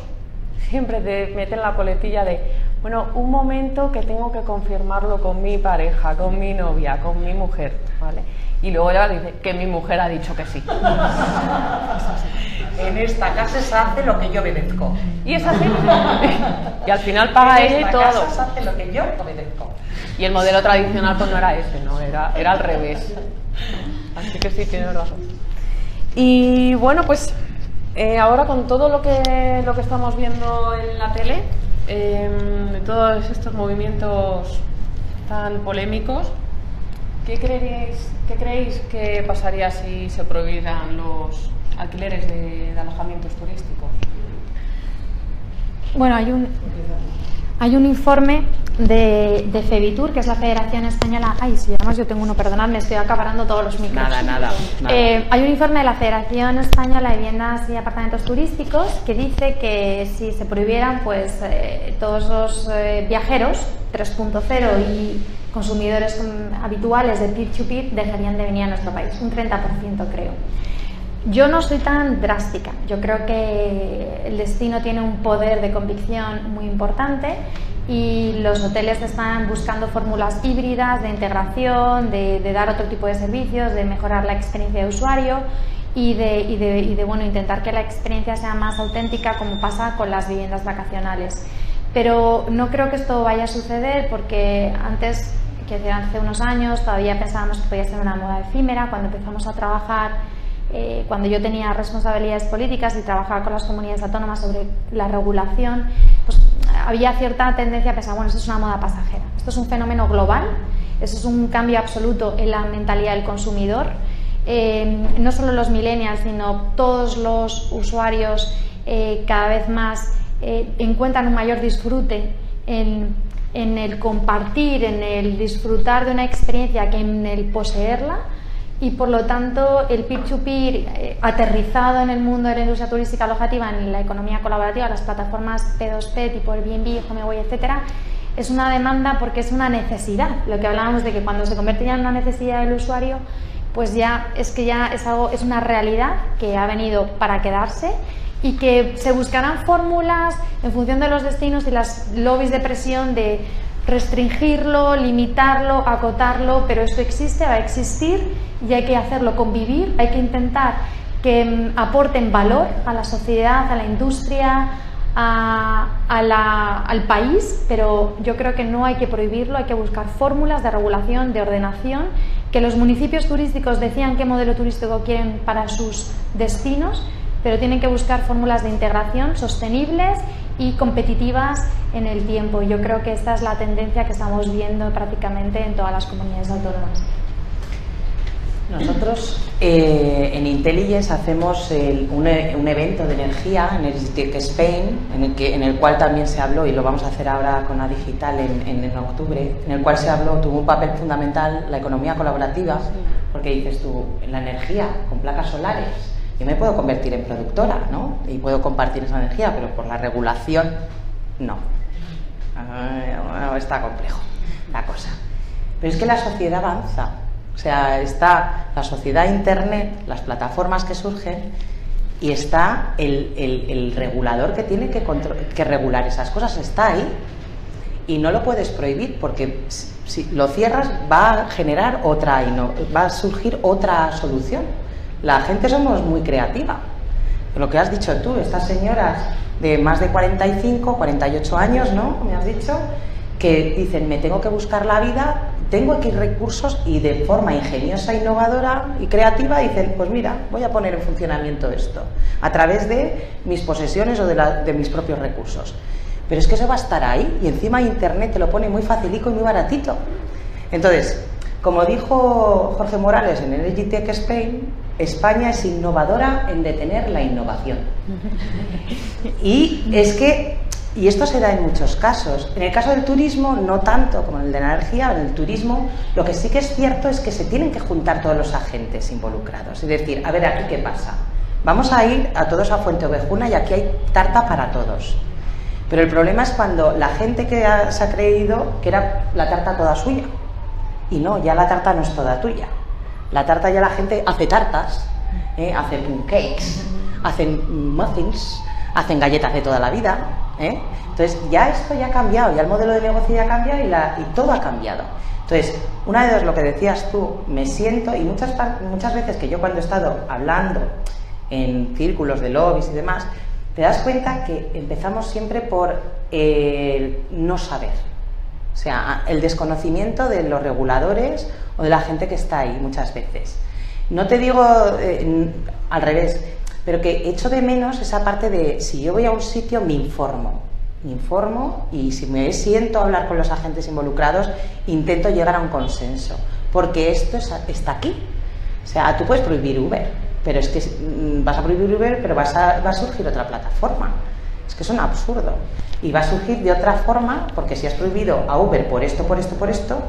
siempre te meten la coletilla de, bueno, un momento que tengo que confirmarlo con mi pareja, con mi novia, con mi mujer, ¿vale? Y luego ya dice que mi mujer ha dicho que sí. en esta casa se hace lo que yo obedezco. Y es así. y al final paga ella y todo. Casa se hace lo que yo obedezco. Y el modelo tradicional pues no era ese, ¿no? Era, era al revés. Así que sí, tiene razón. Y bueno, pues eh, ahora con todo lo que, lo que estamos viendo en la tele, eh, todos estos movimientos tan polémicos, ¿qué creéis, ¿qué creéis que pasaría si se prohibieran los alquileres de, de alojamientos turísticos? Bueno, hay un, hay un informe de, de, FEBITUR, que es la Federación Española. Ay, sí, además yo tengo uno, perdonadme, estoy acaparando todos los micros. Nada, nada. Eh, hay un informe de la Federación Española de Viviendas y Apartamentos Turísticos que dice que si se prohibieran, pues eh, todos los eh, viajeros 3.0 y consumidores habituales de peer-to-peer dejarían de venir a nuestro país, un 30% creo. yo no soy tan drástica. Yo creo que el destino tiene un poder de convicción muy importante y los hoteles están buscando fórmulas híbridas de integración, de, dar otro tipo de servicios, de mejorar la experiencia de usuario y de, y de, bueno, intentar que la experiencia sea más auténtica como pasa con las viviendas vacacionales. Pero no creo que esto vaya a suceder porque antes, que hace unos años, todavía pensábamos que podía ser una moda efímera. Cuando empezamos a trabajar, eh, cuando yo tenía responsabilidades políticas y trabajaba con las comunidades autónomas sobre la regulación, pues había cierta tendencia a pensar, bueno, esto es una moda pasajera, esto es un fenómeno global, eso es un cambio absoluto en la mentalidad del consumidor. Eh, no solo los millennials, sino todos los usuarios eh, cada vez más eh, encuentran un mayor disfrute en, el compartir, en el disfrutar de una experiencia que en el poseerla y por lo tanto el peer-to-peer eh, aterrizado en el mundo de la industria turística alojativa, en la economía colaborativa, las plataformas P2P tipo Airbnb, HomeAway, etcétera, es una demanda porque es una necesidad. Lo que hablábamos de que cuando se convierte ya en una necesidad del usuario, pues ya es que ya es algo, es una realidad que ha venido para quedarse y que se buscarán fórmulas en función de los destinos y las lobbies de presión de restringirlo, limitarlo, acotarlo, pero esto existe, va a existir y hay que hacerlo convivir, hay que intentar que mm, aporten valor a la sociedad, a la industria, al país, pero yo creo que no hay que prohibirlo, hay que buscar fórmulas de regulación, de ordenación, que los municipios turísticos decían qué modelo turístico quieren para sus destinos pero tienen que buscar fórmulas de integración sostenibles y competitivas en el tiempo. Yo creo que esta es la tendencia que estamos viendo prácticamente en todas las comunidades autónomas. Nosotros eh, en Intelligence hacemos un, evento de energía, Energy Tech Spain, en el, que, en el cual también se habló, y lo vamos a hacer ahora con la digital en, en, octubre, en el cual se habló, tuvo un papel fundamental la economía colaborativa, porque dices tú, en la energía, con placas solares, yo me puedo convertir en productora, ¿no? Y puedo compartir esa energía, pero por la regulación, no. Ah, está complejo la cosa. Pero es que la sociedad avanza. O sea, está la sociedad Internet, las plataformas que surgen, y está el, regulador que tiene que, que, regular esas cosas. Está ahí. Y no lo puedes prohibir porque si lo cierras va a generar otra, y no, va a surgir otra solución. La gente somos muy creativa. Lo que has dicho tú, estas señoras de más de 45, 48 años, ¿no? Me has dicho, que dicen, me tengo que buscar la vida, tengo aquí recursos y de forma ingeniosa, innovadora y creativa dicen, pues mira, voy a poner en funcionamiento esto, a través de mis posesiones o de, mis propios recursos. Pero es que eso va a estar ahí y encima Internet te lo pone muy facilico y muy baratito. Entonces, como dijo Jorge Morales en Energy Tech Spain, España es innovadora en detener la innovación. Y es que, y esto se da en muchos casos, en el caso del turismo no tanto como en el de la energía, en el turismo lo que sí que es cierto es que se tienen que juntar todos los agentes involucrados. Es decir, a ver, aquí qué pasa. Vamos a ir a todos a Fuente Ovejuna y aquí hay tarta para todos. Pero el problema es cuando la gente que se ha creído que era la tarta toda suya. Y no, ya la tarta no es toda tuya. La tarta ya la gente hace tartas, ¿eh? hace cakes, hacen muffins, hacen galletas de toda la vida. ¿eh? Entonces ya esto ya ha cambiado, ya el modelo de negocio ya ha cambiado y, la, y todo ha cambiado. Entonces, una de dos, lo que decías tú, me siento, y muchas, muchas veces que yo cuando he estado hablando en círculos de lobbies y demás, te das cuenta que empezamos siempre por el no saber. O sea, el desconocimiento de los reguladores o de la gente que está ahí muchas veces. No te digo eh, al revés, pero que echo de menos esa parte de si yo voy a un sitio me informo, me informo y si me siento a hablar con los agentes involucrados intento llegar a un consenso, porque esto está aquí. O sea, tú puedes prohibir Uber, pero es que mm, vas a prohibir Uber, pero va a surgir otra plataforma. Es que es un absurdo. Y va a surgir de otra forma, porque si has prohibido a Uber por esto, por esto, por esto,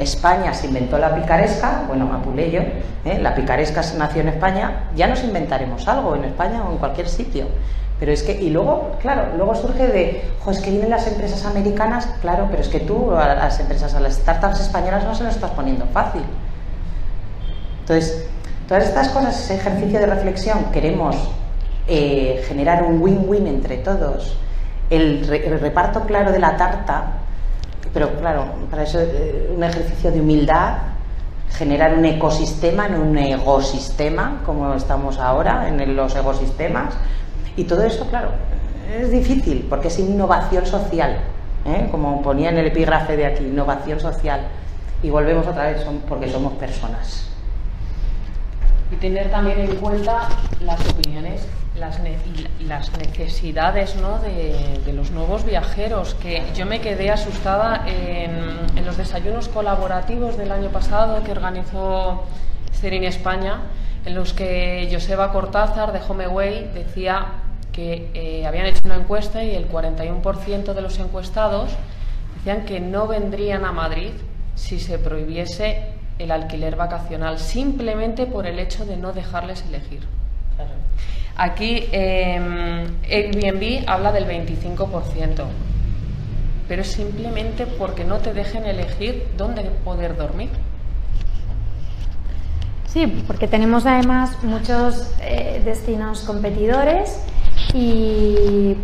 España se inventó la picaresca, bueno, Apuleyo, ¿eh? la picaresca nació en España, ya nos inventaremos algo en España o en cualquier sitio. Pero es que, y luego, claro, luego surge de, jo, es que vienen las empresas americanas, claro, pero es que tú a las empresas, a las startups españolas no se lo estás poniendo fácil. Entonces, Todas estas cosas, ese ejercicio de reflexión, queremos eh, generar un win-win entre todos, el, reparto claro de la tarta, pero claro, para eso eh, un ejercicio de humildad, generar un ecosistema, no un ecosistema, como estamos ahora en los ecosistemas, y todo eso, claro, es difícil porque es innovación social, ¿eh? como ponía en el epígrafe de aquí, innovación social. Y volvemos otra vez, porque somos personas. Y tener también en cuenta las opiniones las, las necesidades ¿no? de, los nuevos viajeros, que yo me quedé asustada en, los desayunos colaborativos del año pasado que organizó Serin España, en los que Joseba Cortázar de Homeway decía que eh, habían hecho una encuesta y el 41% de los encuestados decían que no vendrían a Madrid si se prohibiese el alquiler vacacional, simplemente por el hecho de no dejarles elegir. Aquí eh, Airbnb habla del 25%, pero es simplemente porque no te dejen elegir dónde poder dormir. Sí, porque tenemos además muchos eh, destinos competidores y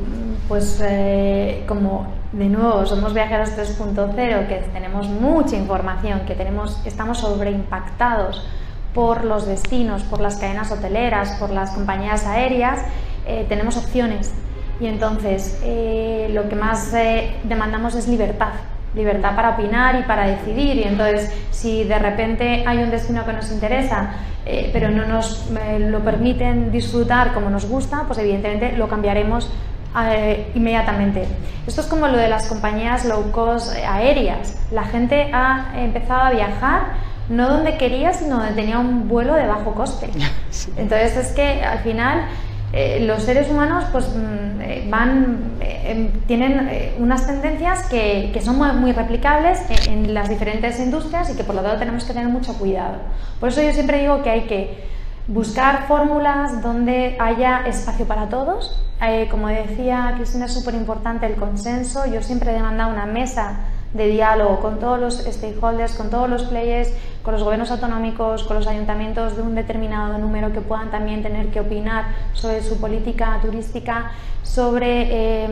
pues eh, como de nuevo somos viajeros 3.0, que tenemos mucha información, que tenemos, estamos sobreimpactados por los destinos, por las cadenas hoteleras, por las compañías aéreas, eh, tenemos opciones. Y entonces lo que más demandamos es libertad libertad para opinar y para decidir. Y entonces, si de repente hay un destino que nos interesa, eh, pero no nos eh, lo permiten disfrutar como nos gusta, pues evidentemente lo cambiaremos eh, inmediatamente. Esto es como lo de las compañías low cost aéreas. La gente ha empezado a viajar no donde quería, sino donde tenía un vuelo de bajo coste. Entonces es que al final eh, los seres humanos pues mm, eh, van, eh, em, tienen unas tendencias que, que son muy, replicables en, las diferentes industrias y que por lo tanto tenemos que tener mucho cuidado. Por eso yo siempre digo que hay que buscar fórmulas donde haya espacio para todos. como decía Cristina, es súper importante el consenso. Yo siempre he demandado una mesa de diálogo con todos los stakeholders, con todos los players, con los gobiernos autonómicos, con los ayuntamientos de un determinado número que puedan también tener que opinar sobre su política turística, sobre eh,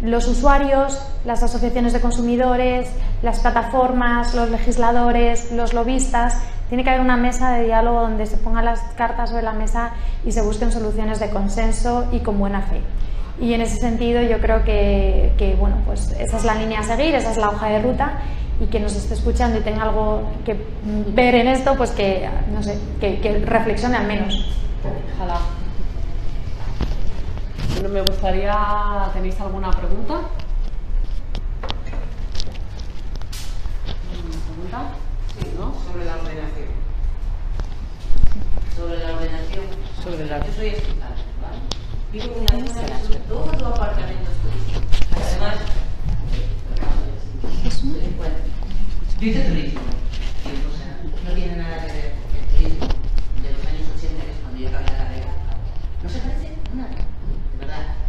los usuarios, las asociaciones de consumidores, las plataformas, los legisladores, los lobistas. Tiene que haber una mesa de diálogo donde se pongan las cartas sobre la mesa y se busquen soluciones de consenso y con buena fe. Y en ese sentido yo creo que, bueno, pues esa es la línea a seguir, esa es la hoja de ruta y que nos esté escuchando y tenga algo que ver en esto, pues que, no sé, que, reflexione al menos. Ojalá. Bueno, me gustaría, ¿tenéis alguna pregunta? pregunta? Sí, ¿no? Sobre la ordenación. Sobre la ordenación. Sobre la... Yo soy escritora, ¿vale? Vivo en una zona que todo apartamentos turísticos. Además, es un Dice turismo. O sea, no tiene nada que ver el turismo de los años 80, que es cuando yo acabé la carrera. No se parece nada. De verdad.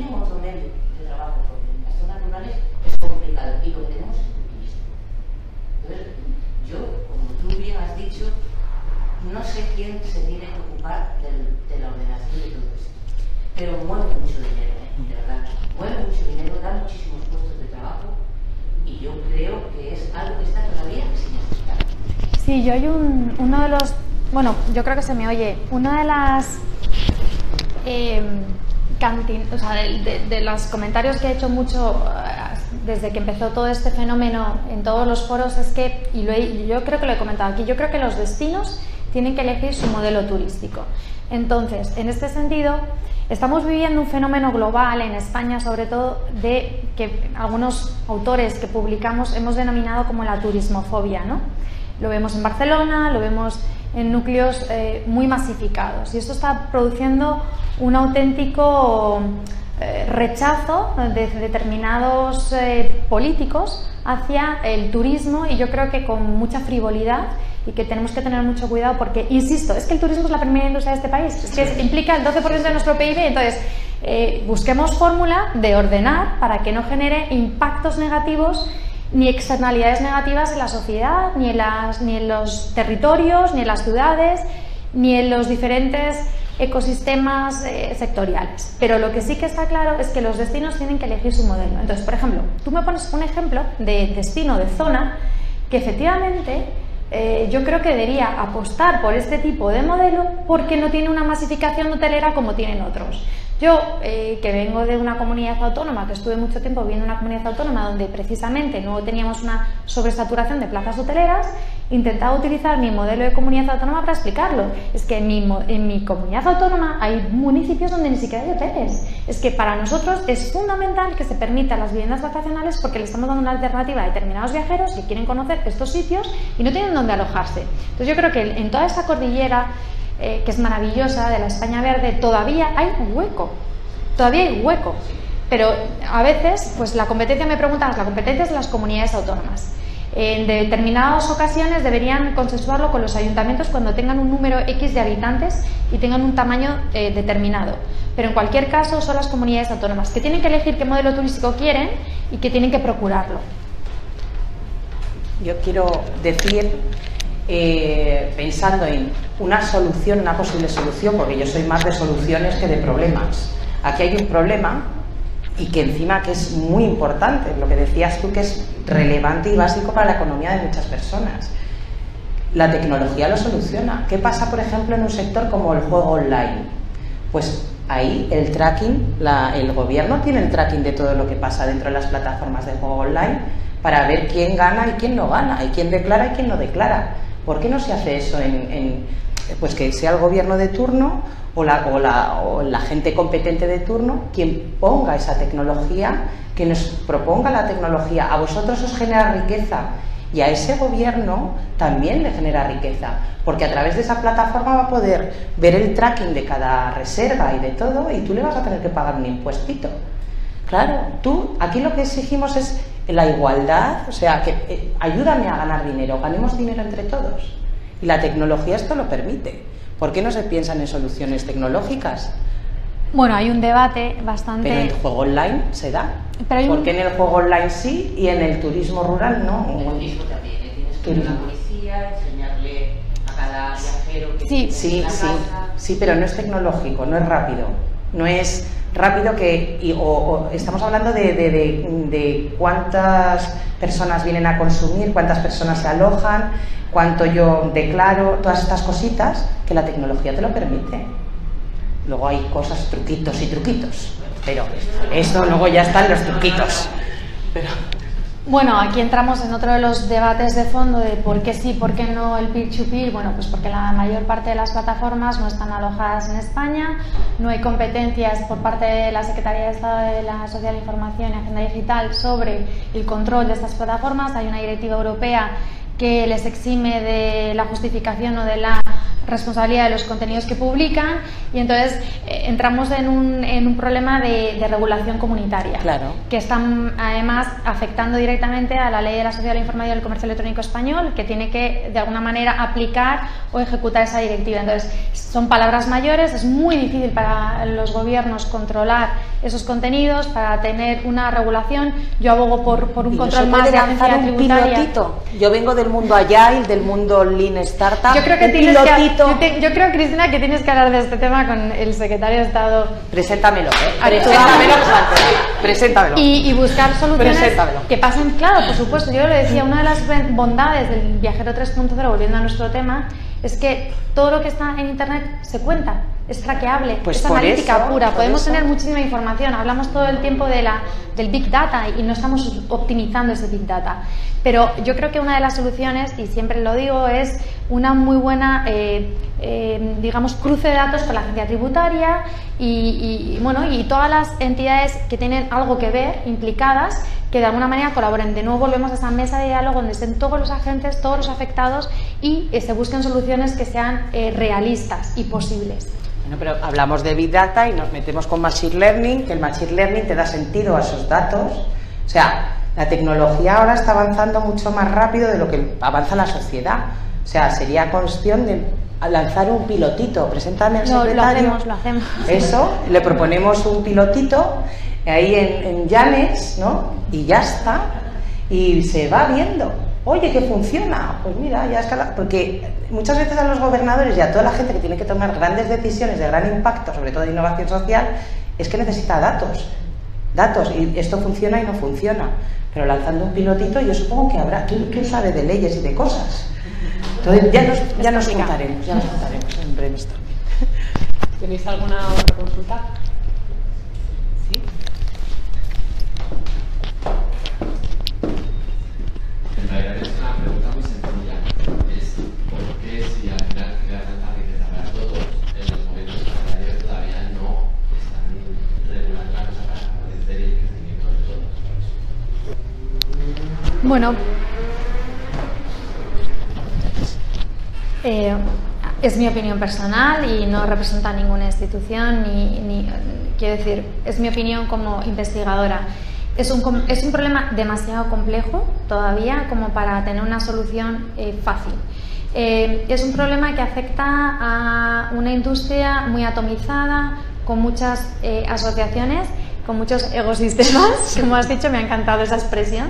No tienen otro medio de trabajo, porque en las zonas rurales es complicado y lo que tenemos es turismo. Entonces, yo, como tú bien has dicho, no sé quién se tiene que ocupar del- de la ordenación de todo esto. Pero mueve mucho dinero, ¿eh? de verdad. Mueve mucho dinero, da muchísimos puestos de trabajo y yo creo que es algo que está todavía sin ejecutar. Sí, yo hay un, uno de los, bueno, yo creo que se me oye, una de las eh, de- de los comentarios que he hecho mucho eh, desde que empezó todo este fenómeno en todos los foros es que, y lo he- yo creo que lo he comentado aquí, yo creo que los destinos tienen que elegir su modelo turístico. Entonces, en este sentido, estamos viviendo un fenómeno global en España, sobre todo, de que algunos autores que publicamos hemos denominado como la turismofobia, ¿no? Lo vemos en Barcelona, lo vemos en núcleos eh, muy masificados. Y esto está produciendo un auténtico eh, rechazo de determinados eh, políticos hacia el turismo y yo creo que con mucha frivolidad y que tenemos que tener mucho cuidado porque, insisto, es que el turismo es la primera industria de este país, es que implica el 12% de nuestro PIB, entonces eh, busquemos fórmula de ordenar para que no genere impactos negativos ni externalidades negativas en la sociedad, ni en, las, ni en los territorios, ni en las ciudades, ni en los diferentes ecosistemas eh, sectoriales. Pero lo que sí que está claro es que los destinos tienen que elegir su modelo. Entonces, por ejemplo, tú me pones un ejemplo de destino, de zona, que efectivamente eh, yo creo que debería apostar por este tipo de modelo porque no tiene una masificación hotelera como tienen otros. Yo, eh, que vengo de una comunidad autónoma, que estuve mucho tiempo viviendo en una comunidad autónoma donde precisamente no teníamos una sobresaturación de plazas hoteleras, intentaba utilizar mi modelo de comunidad autónoma para explicarlo. Es que en mi, en mi comunidad autónoma hay municipios donde ni siquiera hay hoteles. Es que para nosotros es fundamental que se permitan las viviendas vacacionales porque le estamos dando una alternativa a determinados viajeros que quieren conocer estos sitios y no tienen dónde alojarse. Entonces yo creo que en toda esa cordillera eh, que es maravillosa, de la España verde, todavía hay hueco. Todavía hay hueco. Pero a veces, pues la competencia, me preguntas, la competencia es de las comunidades autónomas. En determinadas ocasiones deberían consensuarlo con los ayuntamientos cuando tengan un número X de habitantes y tengan un tamaño eh, determinado. Pero en cualquier caso son las comunidades autónomas que tienen que elegir qué modelo turístico quieren y que tienen que procurarlo. Yo quiero decir, eh, pensando en una solución, una posible solución, porque yo soy más de soluciones que de problemas. Aquí hay un problema y que encima que es muy importante, lo que decías tú que es relevante y básico para la economía de muchas personas. La tecnología lo soluciona. ¿Qué pasa, por ejemplo, en un sector como el juego online? Pues ahí el tracking, el gobierno tiene el tracking de todo lo que pasa dentro de las plataformas de juego online para ver quién gana y quién no gana, y quién declara y quién no declara. ¿Por qué no se hace eso en, en- pues que sea el gobierno de turno o la, o, la, o la gente competente de turno quien ponga esa tecnología, que nos proponga la tecnología? A vosotros os genera riqueza y a ese gobierno también le genera riqueza, porque a través de esa plataforma va a poder ver el tracking de cada reserva y de todo, y tú le vas a tener que pagar un impuestito. Claro, tú, aquí lo que exigimos es la igualdad, o sea, que eh, ayúdame a ganar dinero, ganemos dinero entre todos. Y la tecnología esto lo permite. ¿Por qué no se piensan en soluciones tecnológicas? Bueno, hay un debate bastante... Pero en el juego online se da. Pero hay un- ¿Por qué en el juego online sí y en el turismo rural no? El turismo también, ¿eh? tienes que ir a la policía, enseñarle a cada viajero que Sí. tiene Sí, la sí, casa. sí, pero no es tecnológico, no es rápido. No es rápido que... y- o, estamos hablando de, de- cuántas personas vienen a consumir, cuántas personas se alojan, cuánto yo declaro, todas estas cositas que la tecnología te lo permite. Luego hay cosas, truquitos y truquitos, pero eso luego ya están los truquitos. Bueno, aquí entramos en otro de los debates de fondo de por qué sí, por qué no el peer-to-peer. Bueno, pues porque la mayor parte de las plataformas no están alojadas en España, no hay competencias por parte de la Secretaría de Estado de la Social Información y Agenda Digital sobre el control de estas plataformas. Hay una directiva europea que les exime de la justificación o de la responsabilidad de los contenidos que publican y entonces eh, entramos en un, en un problema de, de, regulación comunitaria claro. que están además afectando directamente a la ley de la sociedad de la información y del comercio electrónico español que tiene que de alguna manera aplicar o ejecutar esa directiva. Entonces son palabras mayores es muy difícil para los gobiernos controlar esos contenidos para tener una regulación. Yo abogo por, por un ¿Y control más de lanzar agencia un tributaria. pilotito. Yo vengo del mundo Agile del mundo Lean Startup yo creo que que, yo, te- yo creo, Cristina, que tienes que hablar de este tema con el secretario de Estado preséntamelo ¿eh? Preséntamelo, preséntamelo. y, y buscar soluciones Preséntamelo. que pasen, claro, por supuesto. Yo lo decía, una de las bondades del viajero 3.0, volviendo a nuestro tema, es que todo lo que está en Internet se cuenta, es traqueable, Pues es analítica eso, pura. Podemos eso. tener muchísima información, hablamos todo el tiempo de la, del Big Data y no estamos optimizando ese Big Data. Pero yo creo que una de las soluciones, y siempre lo digo, es una muy buena, eh, eh, digamos, cruce de datos con la agencia tributaria y, y, bueno, y todas las entidades que tienen algo que ver, implicadas, que de alguna manera colaboren. De nuevo volvemos a esa mesa de diálogo donde estén todos los agentes, todos los afectados y eh, se busquen soluciones que sean eh, realistas y posibles. Bueno, pero hablamos de Big Data y nos metemos con Machine Learning, que el Machine Learning te da sentido a esos datos. O sea, la tecnología ahora está avanzando mucho más rápido de lo que avanza la sociedad. O sea, sería cuestión de lanzar un pilotito. Preséntame al Lo, lo secretario. hacemos, lo hacemos. Eso, le proponemos un pilotito ahí en, en Llanes, ¿no? Y ya está. Y se va viendo. Oye, que funciona. Pues mira, ya escala. Porque muchas veces a los gobernadores y a toda la gente que tiene que tomar grandes decisiones de gran impacto, sobre todo de innovación social, es que necesita datos. Datos. Y esto funciona y no funciona. Pero lanzando un pilotito, yo supongo que habrá. ¿Quién, quién sabe de leyes y de cosas? Entonces, ya nos, ya nos complicado. juntaremos, ya nos juntaremos en brainstorming. ¿Tenéis alguna otra consulta? ¿Sí? En realidad es una pregunta muy sencilla. Es ¿por qué si al final crea tanta riqueza para todos, en los movimientos salariales todavía no están regulando la cosa para favorecer el crecimiento de todos? Bueno, eh, es mi opinión personal y no representa ninguna institución ni, ni- quiero decir, es mi opinión como investigadora. Es un, es un problema demasiado complejo todavía como para tener una solución eh, fácil. Eh, es un problema que afecta a una industria muy atomizada, con muchas eh, asociaciones, con muchos ecosistemas, como has dicho, me ha encantado esa expresión.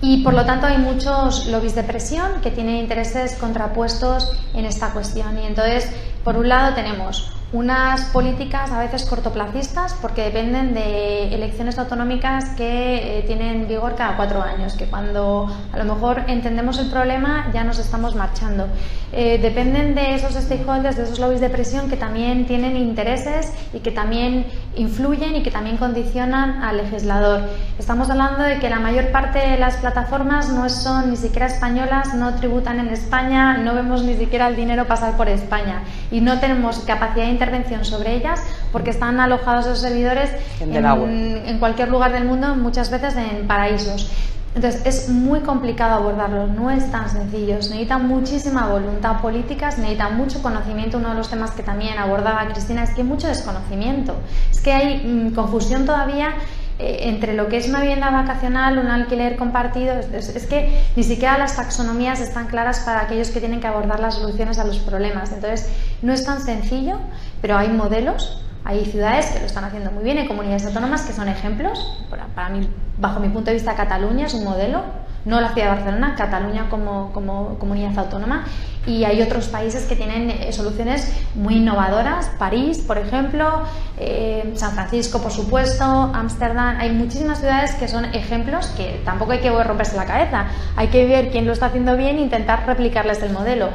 Y por lo tanto hay muchos lobbies de presión que tienen intereses contrapuestos en esta cuestión. Y entonces, por un lado, tenemos unas políticas a veces cortoplacistas porque dependen de elecciones autonómicas que eh, tienen vigor cada cuatro años, que cuando a lo mejor entendemos el problema ya nos estamos marchando. Eh, dependen de esos stakeholders, de esos lobbies de presión que también tienen intereses y que también influyen y que también condicionan al legislador. Estamos hablando de que la mayor parte de las plataformas no son ni siquiera españolas, no tributan en España, no vemos ni siquiera el dinero pasar por España y no tenemos capacidad intervención sobre ellas porque están alojados esos servidores En en, en cualquier lugar del mundo, muchas veces en paraísos. Entonces es muy complicado abordarlo, no es tan sencillo, se necesita muchísima voluntad política, se necesita mucho conocimiento. Uno de los temas que también abordaba Cristina es que hay mucho desconocimiento, es que hay mm, confusión todavía eh, entre lo que es una vivienda vacacional, un alquiler compartido, es que ni siquiera las taxonomías están claras para aquellos que tienen que abordar las soluciones a los problemas. Entonces no es tan sencillo, pero hay modelos hay ciudades que lo están haciendo muy bien, hay comunidades autónomas que son ejemplos. Para, mí, bajo mi punto de vista, Cataluña es un modelo, no la ciudad de Barcelona, Cataluña como, como comunidad autónoma. Y hay otros países que tienen eh, soluciones muy innovadoras, París, por ejemplo, eh, San Francisco, por supuesto, Ámsterdam. Hay muchísimas ciudades que son ejemplos que tampoco hay que romperse la cabeza. Hay que ver quién lo está haciendo bien e intentar replicarles el modelo.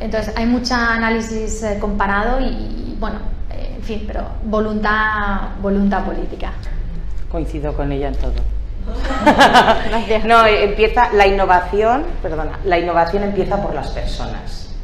Entonces, hay mucho análisis eh, comparado y, y, bueno, eh, en fin, pero voluntad, voluntad política. Coincido con ella en todo. Gracias. No, empieza la innovación, perdona, la innovación empieza por las personas.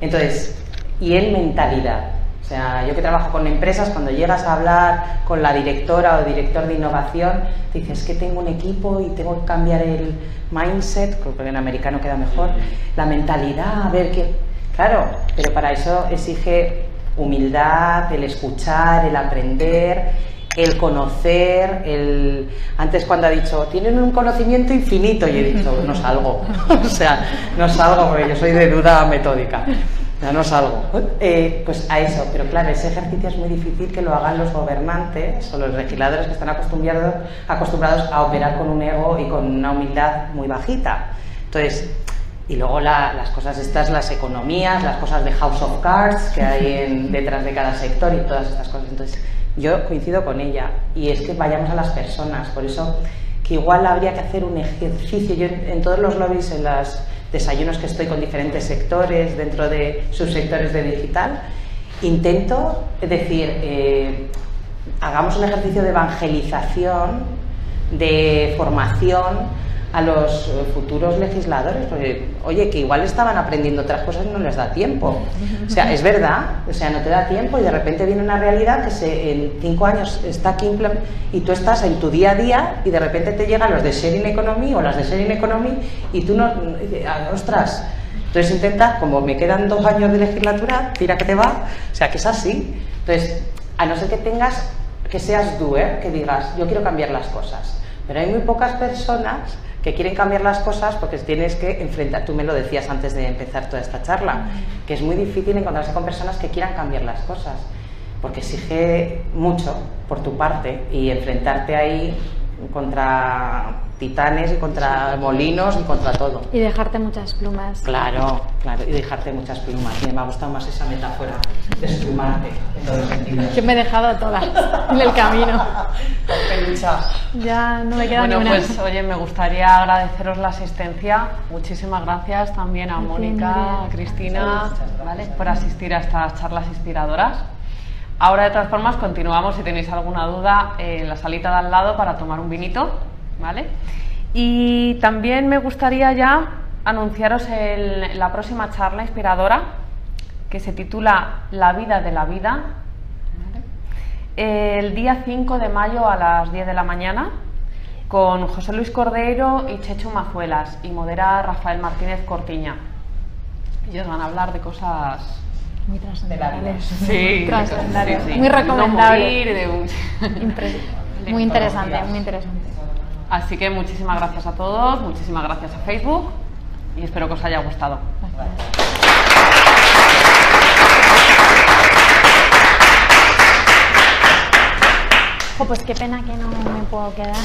Entonces, y en mentalidad. O sea, yo que trabajo con empresas, cuando llegas a hablar con la directora o director de innovación, dices que tengo un equipo y tengo que cambiar el mindset, creo que en americano queda mejor, la mentalidad, a ver qué. Claro, pero para eso exige humildad, el escuchar, el aprender, el conocer, el... Antes cuando ha dicho, tienen un conocimiento infinito, y he dicho, no salgo, o sea, no salgo porque yo soy de duda metódica, ya no salgo. Eh, pues a eso, pero claro, ese ejercicio es muy difícil que lo hagan los gobernantes o los legisladores que están acostumbrados, acostumbrados a operar con un ego y con una humildad muy bajita. Entonces, y luego las cosas estas, las economías, las cosas de House of Cards que hay en, detrás de cada sector y todas estas cosas. Entonces, yo coincido con ella y es que vayamos a las personas. Por eso que igual habría que hacer un ejercicio. Yo en, todos los lobbies, en los desayunos que estoy con diferentes sectores dentro de sus sectores de digital, intento decir, eh, hagamos un ejercicio de evangelización, de formación a los eh, futuros legisladores, porque, oye, que igual estaban aprendiendo otras cosas y no les da tiempo. O sea, es verdad, o sea, no te da tiempo y de repente viene una realidad que se, en cinco años está aquí y tú estás en tu día a día y de repente te llegan los de sharing economy o las de sharing economy y tú no, ah, ostras, entonces intenta, como me quedan dos años de legislatura, tira que te va, o sea, que es así. Entonces, a no ser que tengas, que seas doer, que digas, yo quiero cambiar las cosas, pero hay muy pocas personas que quieren cambiar las cosas porque tienes que enfrentar, tú me lo decías antes de empezar toda esta charla, que es muy difícil encontrarse con personas que quieran cambiar las cosas, porque exige mucho por tu parte y enfrentarte ahí contra titanes y contra molinos y contra todo. Y dejarte muchas plumas. Claro, claro, y dejarte muchas plumas. Y me ha gustado más esa metáfora, desplumarte en todos los sentidos. Yo me he dejado todas en el camino. Ya no me queda bueno, ni una. pues oye, me gustaría agradeceros la asistencia. Muchísimas gracias también a Mónica, a Cristina, ¿vale? por asistir a estas charlas inspiradoras. Ahora, de todas formas, continuamos si tenéis alguna duda en la salita de al lado para tomar un vinito, ¿vale? Y también me gustaría ya anunciaros la próxima charla inspiradora que se titula La vida de la vida, el día 5 de mayo a las 10 de la mañana con José Luis Cordero y Checho Mazuelas y modera Rafael Martínez Cortiña. Ellos van a hablar de cosas muy trascendentales. Sí, trascendentales. Muy recomendable. muy interesante, muy interesante. Así que muchísimas gracias a todos, muchísimas gracias a Facebook y espero que os haya gustado. pues qué pena que no me puedo quedar.